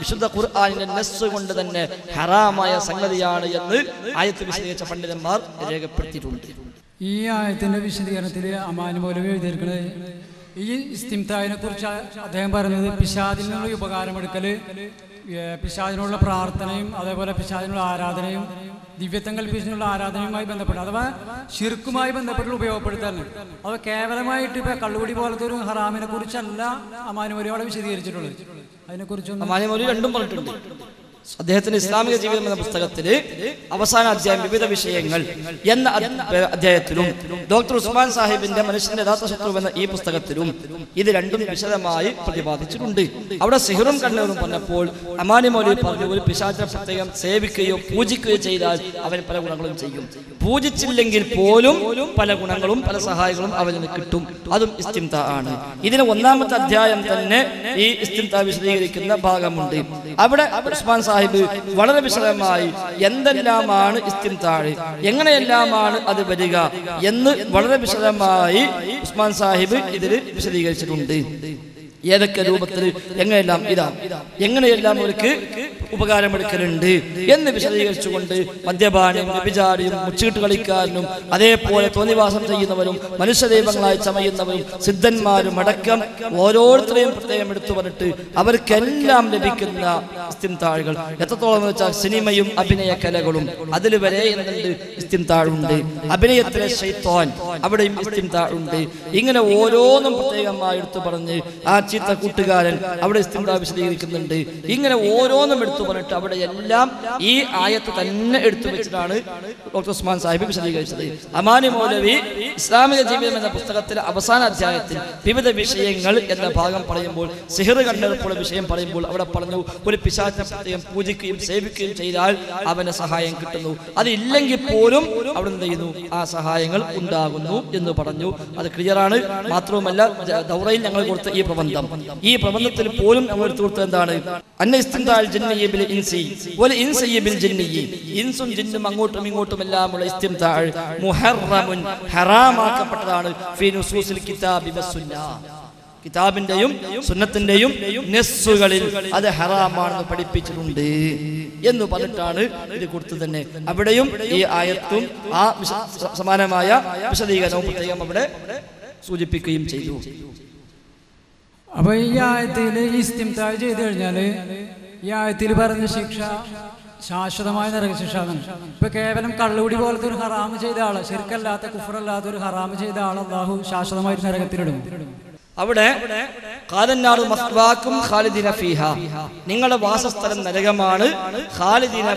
വിശുദ്ധ ഖുർആാനിന്റെ കൊണ്ട് തന്നെ ഹറാമായ സംഗതിയാണ് എന്ന് ആയത്ത് വിശദീകരിച്ച പണ്ഡിതന്മാർ രേഖപ്പെടുത്തിയിട്ടുണ്ട്. ഈ ആയത്തിന്റെ വിശദീകരണത്തിൽ അമാൻ മൗലവി എഴുതിയിരിക്കുന്നത് ഈ ഇസ്തിംതാവിനെ കുറിച്ച് അദ്ദേഹം പറയുന്നത് പിശാദിനുള്ള ഉപകാരമെടുക്കൽ പിശാദിനുള്ള പ്രാർത്ഥനയും അതേപോലെ പിശാദിനുള്ള ആരാധനയും ദിവ്യത്വം കൽപ്പിച്ചിട്ടുള്ള ആരാധനയുമായി ബന്ധപ്പെട്ട് അഥവാ ഷിർക്കുമായി ബന്ധപ്പെട്ട് ഉപയോഗപ്പെടുത്താറുണ്ട് അവ കേവലമായിട്ട് ഇപ്പൊ കള്ളുകുടി പോലത്തെ ഒരു ഹറാമിനെ കുറിച്ചല്ല അമാനുമൊലിയോടെ വിശദീകരിച്ചിട്ടുള്ളത്. അതിനെക്കുറിച്ചൊന്നും കുറിച്ചൊന്നും രണ്ടും പറഞ്ഞിട്ടുണ്ട്. അദ്ദേഹത്തിന്റെ ഇസ്ലാമിക ജീവിതം എന്ന പുസ്തകത്തിൽ അവസാന അധ്യായം വിവിധ വിഷയങ്ങൾ എന്ന അധ്യ- അധ്യായത്തിലും ഡോക്ടർ ഉസ്മാൻ സാഹിബിന്റെ മനുഷ്യന്റെ യഥാർത്ഥ ശത്രു എന്ന ഈ പുസ്തകത്തിലും ഇത് രണ്ടും വിശദമായി പ്രതിപാദിച്ചിട്ടുണ്ട്. അവിടെ സിഹറും കണ്ണൂരും പറഞ്ഞപ്പോൾ അമാനി മൗലി പറഞ്ഞു ഒരു പിശാചിനെ പ്രത്യേകം സേവിക്കുകയോ പൂജിക്കുകയോ ചെയ്താൽ അവൻ പല ഗുണങ്ങളും ചെയ്യും. പൂജിച്ചില്ലെങ്കിൽ പോലും പല ഗുണങ്ങളും പല സഹായങ്ങളും അവന് കിട്ടും. അതും ഇസ്തിംത ആണ്. ഇതിന് ഒന്നാമത്തെ അധ്യായം തന്നെ ഈ ഇസ്തിംത വിശദീകരിക്കുന്ന ഭാഗമുണ്ട്. അവിടെ ഉസ്മാൻ സാഹിബ് വളരെ വിശദമായി എന്തെല്ലാമാണ് ഇസ്തിംതാഴ്? എങ്ങനെയെല്ലാമാണ് അത് വരിക എന്ന് വളരെ വിശദമായി ഉസ്മാൻ സാഹിബ് ഇതിൽ വിശദീകരിച്ചിട്ടുണ്ട്. ഏതൊക്കെ രൂപത്തിൽ എങ്ങനെയെല്ലാം ഇതാ? എങ്ങനെയെല്ലാം അവർക്ക് ഉപകാരം ഉപകാരമെടുക്കലുണ്ട് എന്ന് വിശദീകരിച്ചുകൊണ്ട് മദ്യപാനിയും വ്യഭിചാരിയും മുച്ചീട്ട് കളിക്കാരനും അതേപോലെ തോന്നിവാസം ചെയ്യുന്നവരും മനുഷ്യദൈവങ്ങളായി ചമയുന്നവരും സിദ്ധന്മാരും അടക്കം ഓരോരുത്തരെയും പ്രത്യേകം എടുത്തു പറഞ്ഞിട്ട് അവർക്കെല്ലാം ലഭിക്കുന്ന ഇസ്തിംതാഴുകൾ എത്രത്തോളം എന്ന് വെച്ചാൽ സിനിമയും അഭിനയ കലകളും അതിൽ വരെ എന്തുണ്ട്? ഇസ്തിംതാഴുണ്ട് അഭിനയത്തിലെ ശൈത്വാൻ അവിടെയും ഇസ്തിംതാഴുണ്ട് ഇങ്ങനെ ഓരോന്നും പ്രത്യേകമായി എടുത്തു പറഞ്ഞ് ആ ചീത്ത കൂട്ടുകാരൻ അവിടെ സ്ഥിത വിശദീകരിക്കുന്നുണ്ട്. ഇങ്ങനെ ഓരോന്നും എടുത്തു പറഞ്ഞിട്ട് അവിടെ എല്ലാം ഈ ആയത്ത് തന്നെ എടുത്തു വെച്ചിട്ടാണ് ഡോക്ടർ ഉസ്മാൻ സാഹിബ് വിശദീകരിച്ചത്. അമാനി മൗലവി ഇസ്ലാമിക ജീവിതം എന്ന പുസ്തകത്തിലെ അവസാന അധ്യായത്തിൽ വിവിധ വിഷയങ്ങൾ എന്ന ഭാഗം പറയുമ്പോൾ സിഹർ കണ്ടെടുപ്പുള്ള വിഷയം പറയുമ്പോൾ അവിടെ പറഞ്ഞു ഒരു പിശാചിനെ പ്രത്യേകം പൂജിക്കുകയും സേവിക്കുകയും ചെയ്താൽ അവന് സഹായം കിട്ടുന്നു. അതില്ലെങ്കിൽ പോലും അവിടെ എന്ത് ചെയ്യുന്നു? ആ സഹായങ്ങൾ ഉണ്ടാകുന്നു എന്ന് പറഞ്ഞു. അത് ക്ലിയറാണ് മാത്രവുമല്ല ദൗറയിൽ ഞങ്ങൾ കൊടുത്ത ഈ പ്രബന്ധം. ഈ പ്രബന്ധത്തിൽ പോലും നമ്മൾ എടുത്തു കൊടുത്തത് എന്താണ് ഇൻസി ജിന്നും അങ്ങോട്ടും ഇങ്ങോട്ടും എല്ലാമുള്ള മുഹറമുൻ ഹറാമാക്കപ്പെട്ടതാണ്. കിതാബിന്റെയും സുന്നത്തിന്റെയും നെസ്സുകളിൽ അത് ഹറാമാണെന്ന് പഠിപ്പിച്ചിട്ടുണ്ട് എന്ന് പറഞ്ഞിട്ടാണ് ഇത് കൊടുത്തു തന്നെ. അവിടെയും ഈ ആയത്തും ആ സമാനമായ വിശദീകരണവും പ്രത്യേകം അവിടെ സൂചിപ്പിക്കുകയും ചെയ്തു. അപ്പൊ ഈ ആയത്തിൽ ഇസ്തിംതാ ചെയ്ത് കഴിഞ്ഞാൽ ഈ ആയത്തിൽ പറഞ്ഞ ശിക്ഷ ശാശ്വതമായ നരകശിക്ഷ എന്നാണ് ഇപ്പൊ കേവലം കള്ളുകുടി പോലത്തെ ഒരു ഹറാമ് ചെയ്ത ആൾ ശരിക്കല്ലാത്ത കുഫറല്ലാത്ത ഒരു ഹറാമ് ചെയ്ത ആൾ അള്ളാഹു ശാശ്വതമായി നരകത്തിലിടും. അവിടെ നിങ്ങളുടെ വാസസ്ഥലം നരകമാണ്. ഖാലിദിന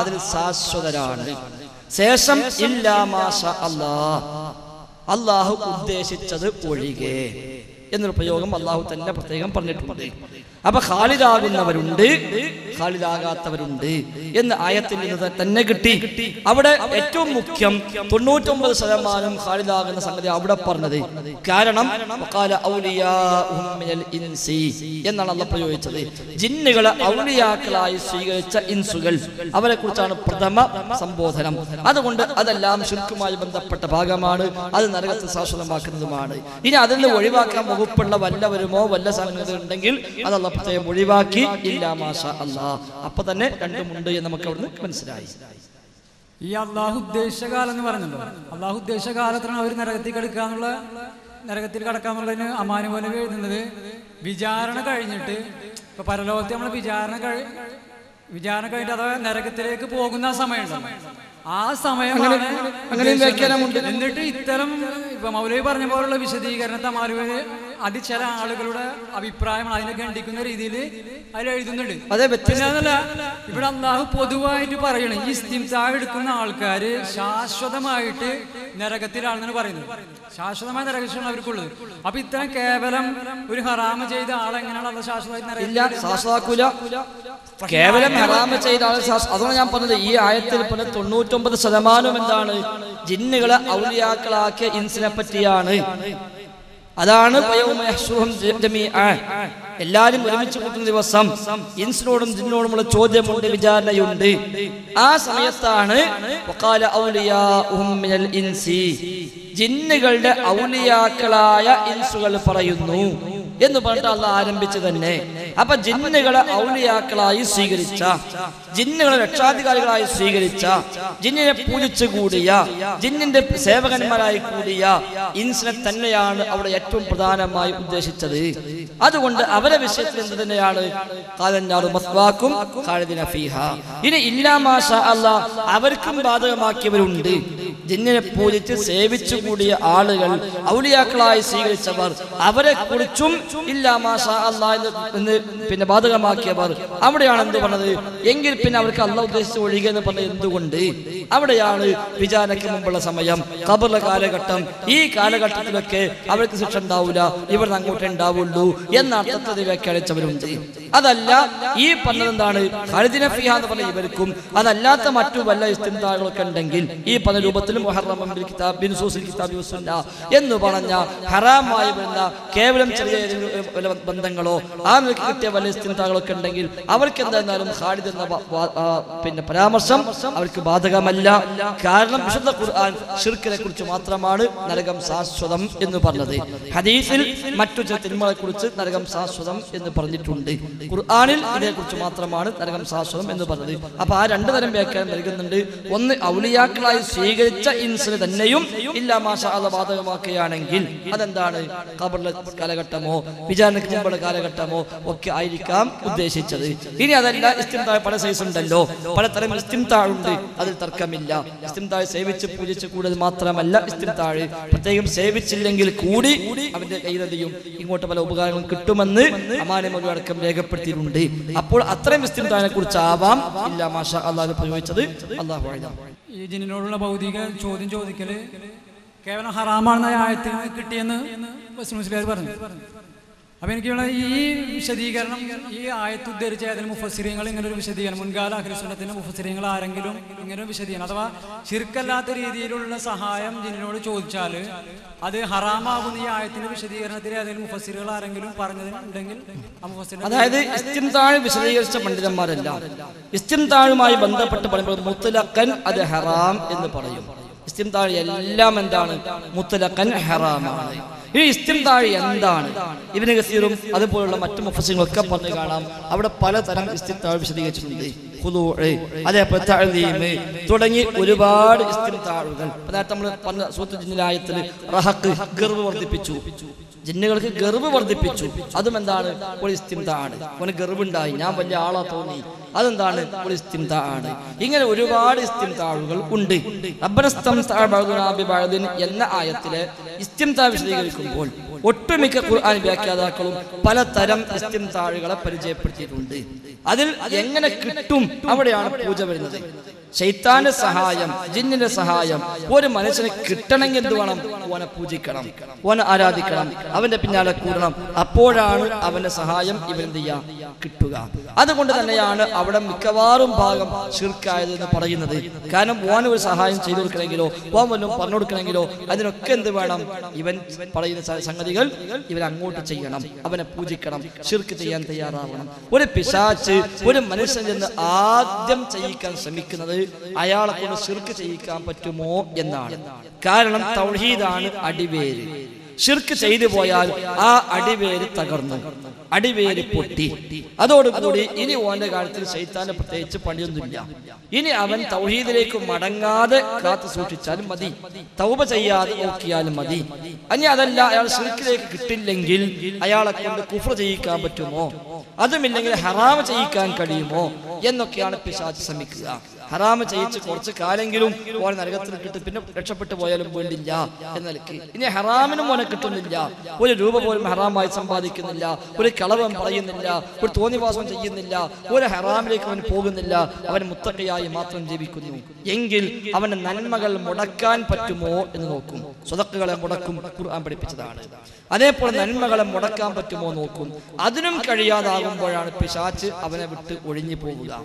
അതിൽ ശാശ്വതരാണ്. ശേഷം ഇല്ലാ മാഷ അള്ളാഹു ഉദ്ദേശിച്ചത് ഒഴികെ. എന്നൊരു പ്രയോഗം അള്ളാഹു തന്നെ പ്രത്യേകം പറഞ്ഞിട്ടുണ്ട്. അപ്പൊ ഖാലിദാകുന്നവരുണ്ട്. ഖാലിദാകാത്തവരുണ്ട് എന്ന് ആയത്തിൽ നിന്ന് തന്നെ കിട്ടി. അവിടെ ഏറ്റവും മുഖ്യം തൊണ്ണൂറ്റൊമ്പത് ശതമാനം ഖാലിദാകുന്ന സംഗതി അവിടെ പറഞ്ഞത്. കാരണം എന്നാണ് അള്ള പ്രയോഗിച്ചത്. ജിന്നുകളെ ഔലിയാക്കളായി സ്വീകരിച്ച ഇൻസുകൾ അവരെ കുറിച്ചാണ് പ്രഥമ സംബോധനം. അതുകൊണ്ട് അതെല്ലാം ശുൽക്കുമായി ബന്ധപ്പെട്ട ഭാഗമാണ്. അത് നരകത്തെ ശാശ്വതമാക്കുന്നതുമാണ്. ഇനി അതിൽ നിന്ന് ഒഴിവാക്കാൻ വകുപ്പുള്ള വല്ലവരുമോ വല്ല സംഗതി ഉണ്ടെങ്കിൽ അത് പ്രത്യേകം ഒഴിവാക്കി. ഇല്ല മാഷ അല്ലാ അപ്പൊ തന്നെ രണ്ടുമുണ്ട് എന്ന് നമുക്ക് അവിടുന്ന് മനസ്സിലായി. ഈ അള്ളാഹു ഉദ്ദേശകാലം എന്ന് പറഞ്ഞല്ലോ. അള്ളാഹു ഉദ്ദേശിച്ച കാലത്താണ് അവർ നരകത്തിൽ കിടക്കാന്നുള്ള നരകത്തിൽ കിടക്കാന്നുള്ളതിന് അമാനുപോലെ എഴുതുന്നത്. വിചാരണ കഴിഞ്ഞിട്ട് ഇപ്പൊ പരലോകത്തെ നമ്മൾ വിചാരണ കഴി വിചാരണ കഴിഞ്ഞിട്ട് അഥവാ നരകത്തിലേക്ക് പോകുന്ന സമയം ആ സമയം. എന്നിട്ട് ഇത്തരം ഇപ്പൊ മൗലവി പറഞ്ഞ പോലുള്ള വിശദീകരണത്തെ അമാനുവൽ അത് ചില ആളുകളുടെ അഭിപ്രായം അതിനെ ഖണ്ഡിക്കുന്ന രീതിയിൽ അതിൽ എഴുതുന്നുണ്ട്. അതെ, പിന്നെ അതല്ല ഇവിടെ അള്ളാഹു പൊതുവായിട്ട് പറയണം ഈ ഇസ്തിംതാ എടുക്കുന്ന ആൾക്കാര് ശാശ്വതമായിട്ട് നരകത്തിലാണെന്ന് പറയുന്നത്. ശാശ്വതമായ നരകശാണ് അവർക്കുള്ളത്. അപ്പൊ ഇത്രയും കേവലം ഒരു ഹറാമ ചെയ്ത ആളെങ്ങനെയാണ് അത് ശാശ്വതമായിട്ട് ഇല്ല കേവലം ഹറാമ ചെയ്ത ആൾ അതുകൊണ്ട് ഞാൻ പറഞ്ഞത് ഈ ആയത്തിൽ പറഞ്ഞ തൊണ്ണൂറ്റൊമ്പത് ശതമാനം എന്താണ്? ജിന്നുകളെ ഔലിയാക്കളാക്കിയ ഇൻസിനെ പറ്റിയാണ്. അതാണ് എല്ലാരും ഒരുമിച്ച് കൂട്ടുന്ന ദിവസം ഇൻസിനോടും ജിന്നോടുമുള്ള ചോദ്യമുണ്ട് വിചാരണയുണ്ട്. ആ സമയത്താണ് ജിന്നുകളുടെ ഔലിയാക്കളായ ഇൻസുകൾ പറയുന്നു. എന്ന് പറഞ്ഞിട്ട് അല്ല ആരംഭിച്ചു തന്നെ. അപ്പൊ ജിന്നുകളെ ഔലിയാക്കളായി സ്വീകരിച്ച ജിന്നുകളെ രക്ഷാധികാരികളായി സ്വീകരിച്ച ജിന്നിനെ പൂജിച്ചു കൂടിയ ജിന്നിന്റെ സേവകന്മാരായി കൂടിയ ഇൻസിനെ തന്നെയാണ് അവിടെ ഏറ്റവും പ്രധാനമായി ഉദ്ദേശിച്ചത്. അതുകൊണ്ട് അവരെ വിഷയത്തിൽ എന്ത് തന്നെയാണ്? ഇനി ഇല്ലാമാഷ അല്ല അവർക്കും ബാധകമാക്കിയവരുണ്ട്. ജിന്നിനെ പൂജിച്ച് സേവിച്ചു കൂടിയ ആളുകൾ ഔലിയാക്കളായി സ്വീകരിച്ചവർ. അവരെ കുറിച്ചും അല്ല എന്ന് പിന്നെ ബാധകമാക്കിയവർ. അവിടെയാണ് എന്ത് പറഞ്ഞത്? എങ്കിൽ പിന്നെ അവർക്ക് അല്ല ഉദ്ദേശിച്ച് ഒഴികെ എന്ന് പറഞ്ഞത് എന്തുകൊണ്ട്? അവിടെയാണ് വിചാരണയ്ക്ക് മുമ്പുള്ള സമയം. കബറിലെ കാലഘട്ടം. ഈ കാലഘട്ടത്തിലൊക്കെ അവർക്ക് ശിക്ഷ ഉണ്ടാവില്ല ഇവർ അങ്ങോട്ടേ ഉണ്ടാവുള്ളൂ എന്ന അർത്ഥത്തിൽ വ്യാഖ്യാനിച്ചവരുണ്ട്. അതല്ല ഈ പറഞ്ഞത് എന്താണ്? ഹരിദിന ഫിഹ എന്ന് പറഞ്ഞ ഇവർക്കും അതല്ലാത്ത മറ്റു വല്ല ഇസ്തിന്താകളൊക്കെ ഉണ്ടെങ്കിൽ ഈ രൂപത്തിലും എന്ന് പറഞ്ഞ ഹറാമായി വരുന്ന കേവലം ചെറിയ ബന്ധങ്ങളോ ആ നിലയ്ക്ക് കിട്ടിയ വലിയ സ്ഥിരതകളൊക്കെ ഉണ്ടെങ്കിൽ അവർക്ക് എന്തായിരുന്നാലും ഖാലിദ് എന്ന പിന്നെ പരാമർശം അവർക്ക് ബാധകമല്ല. കാരണം വിശുദ്ധ ഖുർആൻ ഷിർക്കിനെ കുറിച്ച് മാത്രമാണ് നരകം ശാശ്വതം എന്ന് പറഞ്ഞത്. ഹദീസിൽ മറ്റു ചില തിന്മകളെ കുറിച്ച് നരകം ശാശ്വതം എന്ന് പറഞ്ഞിട്ടുണ്ട്. ഖുർആനിൽ ഇതിനെക്കുറിച്ച് മാത്രമാണ് നരകം ശാശ്വതം എന്ന് പറഞ്ഞത്. അപ്പൊ ആ രണ്ടു തരം വ്യാഖ്യാനം നൽകുന്നുണ്ട്. ഒന്ന് ഔലിയാക്കളായി സ്വീകരിച്ച ഇൻസിന് തന്നെയും ഇല്ലാ മാഷ അത് ബാധകമാക്കുകയാണെങ്കിൽ അതെന്താണ്? കബറിലെ കാലഘട്ടമോ വിചാരണയ്ക്ക് മുമ്പുള്ള കാലഘട്ടമോ ഒക്കെ ആയിരിക്കാം ഉദ്ദേശിച്ചത്. ഇനി അതല്ല ഇസ്തിംതാഴ് പല സൈസ് ഉണ്ടല്ലോ. പലതരം ഇസ്തിംതാഴുണ്ട് അതിൽ തർക്കമില്ല. ഇസ്തിംതാഴ് സേവിച്ച് പൂജിച്ച് കൂടുതൽ മാത്രമല്ല ഇസ്തിംതാഴ് പ്രത്യേകം സേവിച്ചില്ലെങ്കിൽ കൂടി അവന്റെ കൈതയും ഇങ്ങോട്ട് പല ഉപകാരങ്ങളും കിട്ടുമെന്ന് അമാനമൊഴി അടക്കം രേഖപ്പെടുത്തിയിട്ടുണ്ട്. അപ്പോൾ അത്രയും കുറിച്ച് ആവാം ഇല്ല മാഷ അള്ളാഹ് പ്രയോഗിച്ചത്. അള്ളാഹു. ഈ ജിന്നിനോടുള്ള ഭൗതിക ചോദ്യം ചോദിക്കൽ കേവലം ഹറാമാണെന്ന ആയത്തിൽ കിട്ടിയെന്ന് മുസ്ലിം പറഞ്ഞു. അപ്പൊ എനിക്ക് ഈ വിശദീകരണം ഈ ആയത്തുദ്ധരിച്ച ഏതെങ്കിലും മുഫസിരിയങ്ങൾ ഇങ്ങനെ ഒരു വിശദീകരണം മുൻകാല അഖിലസുന്നത്തിന്റെ മുഫസിരിയങ്ങൾ ആരെങ്കിലും ഇങ്ങനെ വിശദീകരണം അഥവാ ശിർക്കല്ലാത്ത രീതിയിലുള്ള സഹായം ജിന്നിനോട് ചോദിച്ചാൽ അത് ഹറാമാകുന്ന ഈ ആയത്തിന്റെ വിശദീകരണത്തിൽ ഏതെങ്കിലും മുഫസിറുകൾ ആരെങ്കിലും പറഞ്ഞതിനുണ്ടെങ്കിൽ അതായത് ഇസ്തിംതാഴ് വിശദീകരിച്ച പണ്ഡിതന്മാരല്ല. ഇസ്തിംതാഴുമായി ബന്ധപ്പെട്ട് പറയുമ്പോൾ മുത്തലക്കൻ അത് ഹറാം എന്ന് പറയും. ഇസ്തിംതാഴ് എല്ലാം എന്താണ്? മുത്തലക്കൻ ഹറാമാണ്. ഈ ഇസ്തിംതാഴ് എന്താണ്? ഇബിന് ഗസീറും അതുപോലുള്ള മറ്റു മുഫസിങ്ങളൊക്കെ പറഞ്ഞു കാണാം. അവിടെ പലതരം ഇസ്തിംതാഴ് വിശദീകരിച്ചിട്ടുണ്ട്. അതേപോലെ തുടങ്ങി ഒരുപാട് ഇസ്തിംതാഴുകൾ അതായത് നമ്മൾ പറഞ്ഞ സൂത്ത് ജിന്നിലായത്തിൽ റഹക്ക് ഗർവ് വർദ്ധിപ്പിച്ചു. ജിന്നുകൾക്ക് ഗർവ് വർദ്ധിപ്പിച്ചു. അതും എന്താണ് ആണ് അവന് ഗർവുണ്ടായി. ഞാൻ വലിയ ആളാ തോന്നി. അതെന്താണ്? ആണ് ഇങ്ങനെ ഒരുപാട് ഇസ്തിംതാഴുകൾ ഉണ്ട്. എന്ന ആയത്തിലെ ഇസ്തിംതാ വിശദീകരിക്കുമ്പോൾ ഒട്ടുമിക്ക ഖുർആൻ വ്യാഖ്യാതാക്കളും പലതരം ഇസ്തിംതാഴുകളെ പരിചയപ്പെടുത്തിയിട്ടുണ്ട്. അതിൽ എങ്ങനെ കിട്ടും അവിടെയാണ് പൂജ വരുന്നത്. ശൈത്താന്റെ സഹായം ജിന്നിന്റെ സഹായം ഒരു മനുഷ്യന് കിട്ടണമെങ്കിൽ എന്ത് വേണം? ഓനെ പൂജിക്കണം ഓനെ ആരാധിക്കണം അവന്റെ പിന്നാലെ കൂടണം. അപ്പോഴാണ് അവന്റെ സഹായം ഇവരെന്ത് ചെയ്യാം? കിട്ടുക. അതുകൊണ്ട് തന്നെയാണ് അവിടെ മിക്കവാറും ഭാഗം ശിർക്കായത് എന്ന് പറയുന്നത്. കാരണം ഓന് ഒരു സഹായം ചെയ്തു കൊടുക്കണമെങ്കിലോ ഓൻ വല്ലതും പറഞ്ഞു കൊടുക്കണമെങ്കിലോ അതിനൊക്കെ എന്ത് വേണം? ഇവൻ പറയുന്ന സംഗതികൾ ഇവൻ അങ്ങോട്ട് ചെയ്യണം. അവനെ പൂജിക്കണം ശിർക്ക് ചെയ്യാൻ തയ്യാറാവണം. ഒരു പിശാച്ച് ഒരു മനുഷ്യൻ ചെന്ന് ആദ്യം ചെയ്യിക്കാൻ ശ്രമിക്കുന്നത് അയാളെ കൊണ്ട് ശിർക്ക് ചെയ്യിക്കാൻ പറ്റുമോ എന്നാണ്. കാരണം തൗഹീദാണ് അടിവേര്. ശിർക്ക് ചെയ്തു പോയാൽ ആ അടിവേര് തകർന്നു. അടിവേര് പൊട്ടി. അതോടുകൂടി ഇനി ഓന്റെ കാര്യത്തിൽ ശൈത്താന് പ്രത്യേകിച്ച് പണിയൊന്നുമില്ല. ഇനി അവൻ തൗഹീദിലേക്ക് മടങ്ങാതെ കാത്തു സൂക്ഷിച്ചാലും മതി. തൗപ ചെയ്യാതെ നോക്കിയാലും മതി. ഇനി അതല്ല അയാൾ ശിർക്കിലേക്ക് കിട്ടില്ലെങ്കിൽ അയാളെ കൊണ്ട് കുഫ്ര ചെയ്യിക്കാൻ പറ്റുമോ? അതുമില്ലെങ്കിൽ ഹറാമ ചെയ്യിക്കാൻ കഴിയുമോ? എന്നൊക്കെയാണ് പിശാച്ച് ശ്രമിക്കുക. ഹറാമ് ചെയ്യിച്ച് കുറച്ച് കാലെങ്കിലും ഓൻ നരകത്തിൽ പിന്നെ രക്ഷപ്പെട്ടു പോയാലും വേണ്ടില്ല എന്ന നിലയ്ക്ക്. ഇനി ഹറാമിനും ഓനെ കിട്ടുന്നില്ല. ഒരു രൂപ പോലും ഹറാമായി സമ്പാദിക്കുന്നില്ല. ഒരു കളവൻ പറയുന്നില്ല. ഒരു തോന്നിവാസം ചെയ്യുന്നില്ല. ഒരു ഹറാമിലേക്ക് അവൻ പോകുന്നില്ല. അവൻ മുത്തക്കയായി മാത്രം ജീവിക്കുന്നു. എങ്കിൽ അവന് നന്മകൾ മുടക്കാൻ പറ്റുമോ എന്ന് നോക്കും. സ്വതക്കുകളെ മുടക്കും. ഖുർആൻ പഠിപ്പിച്ചതാണ്. അതേപോലെ നന്മകളെ മുടക്കാൻ പറ്റുമോ നോക്കും. അതിനും കഴിയാതാകുമ്പോഴാണ് പിശാച്ച് അവനെ വിട്ട് ഒഴിഞ്ഞു പോവുക.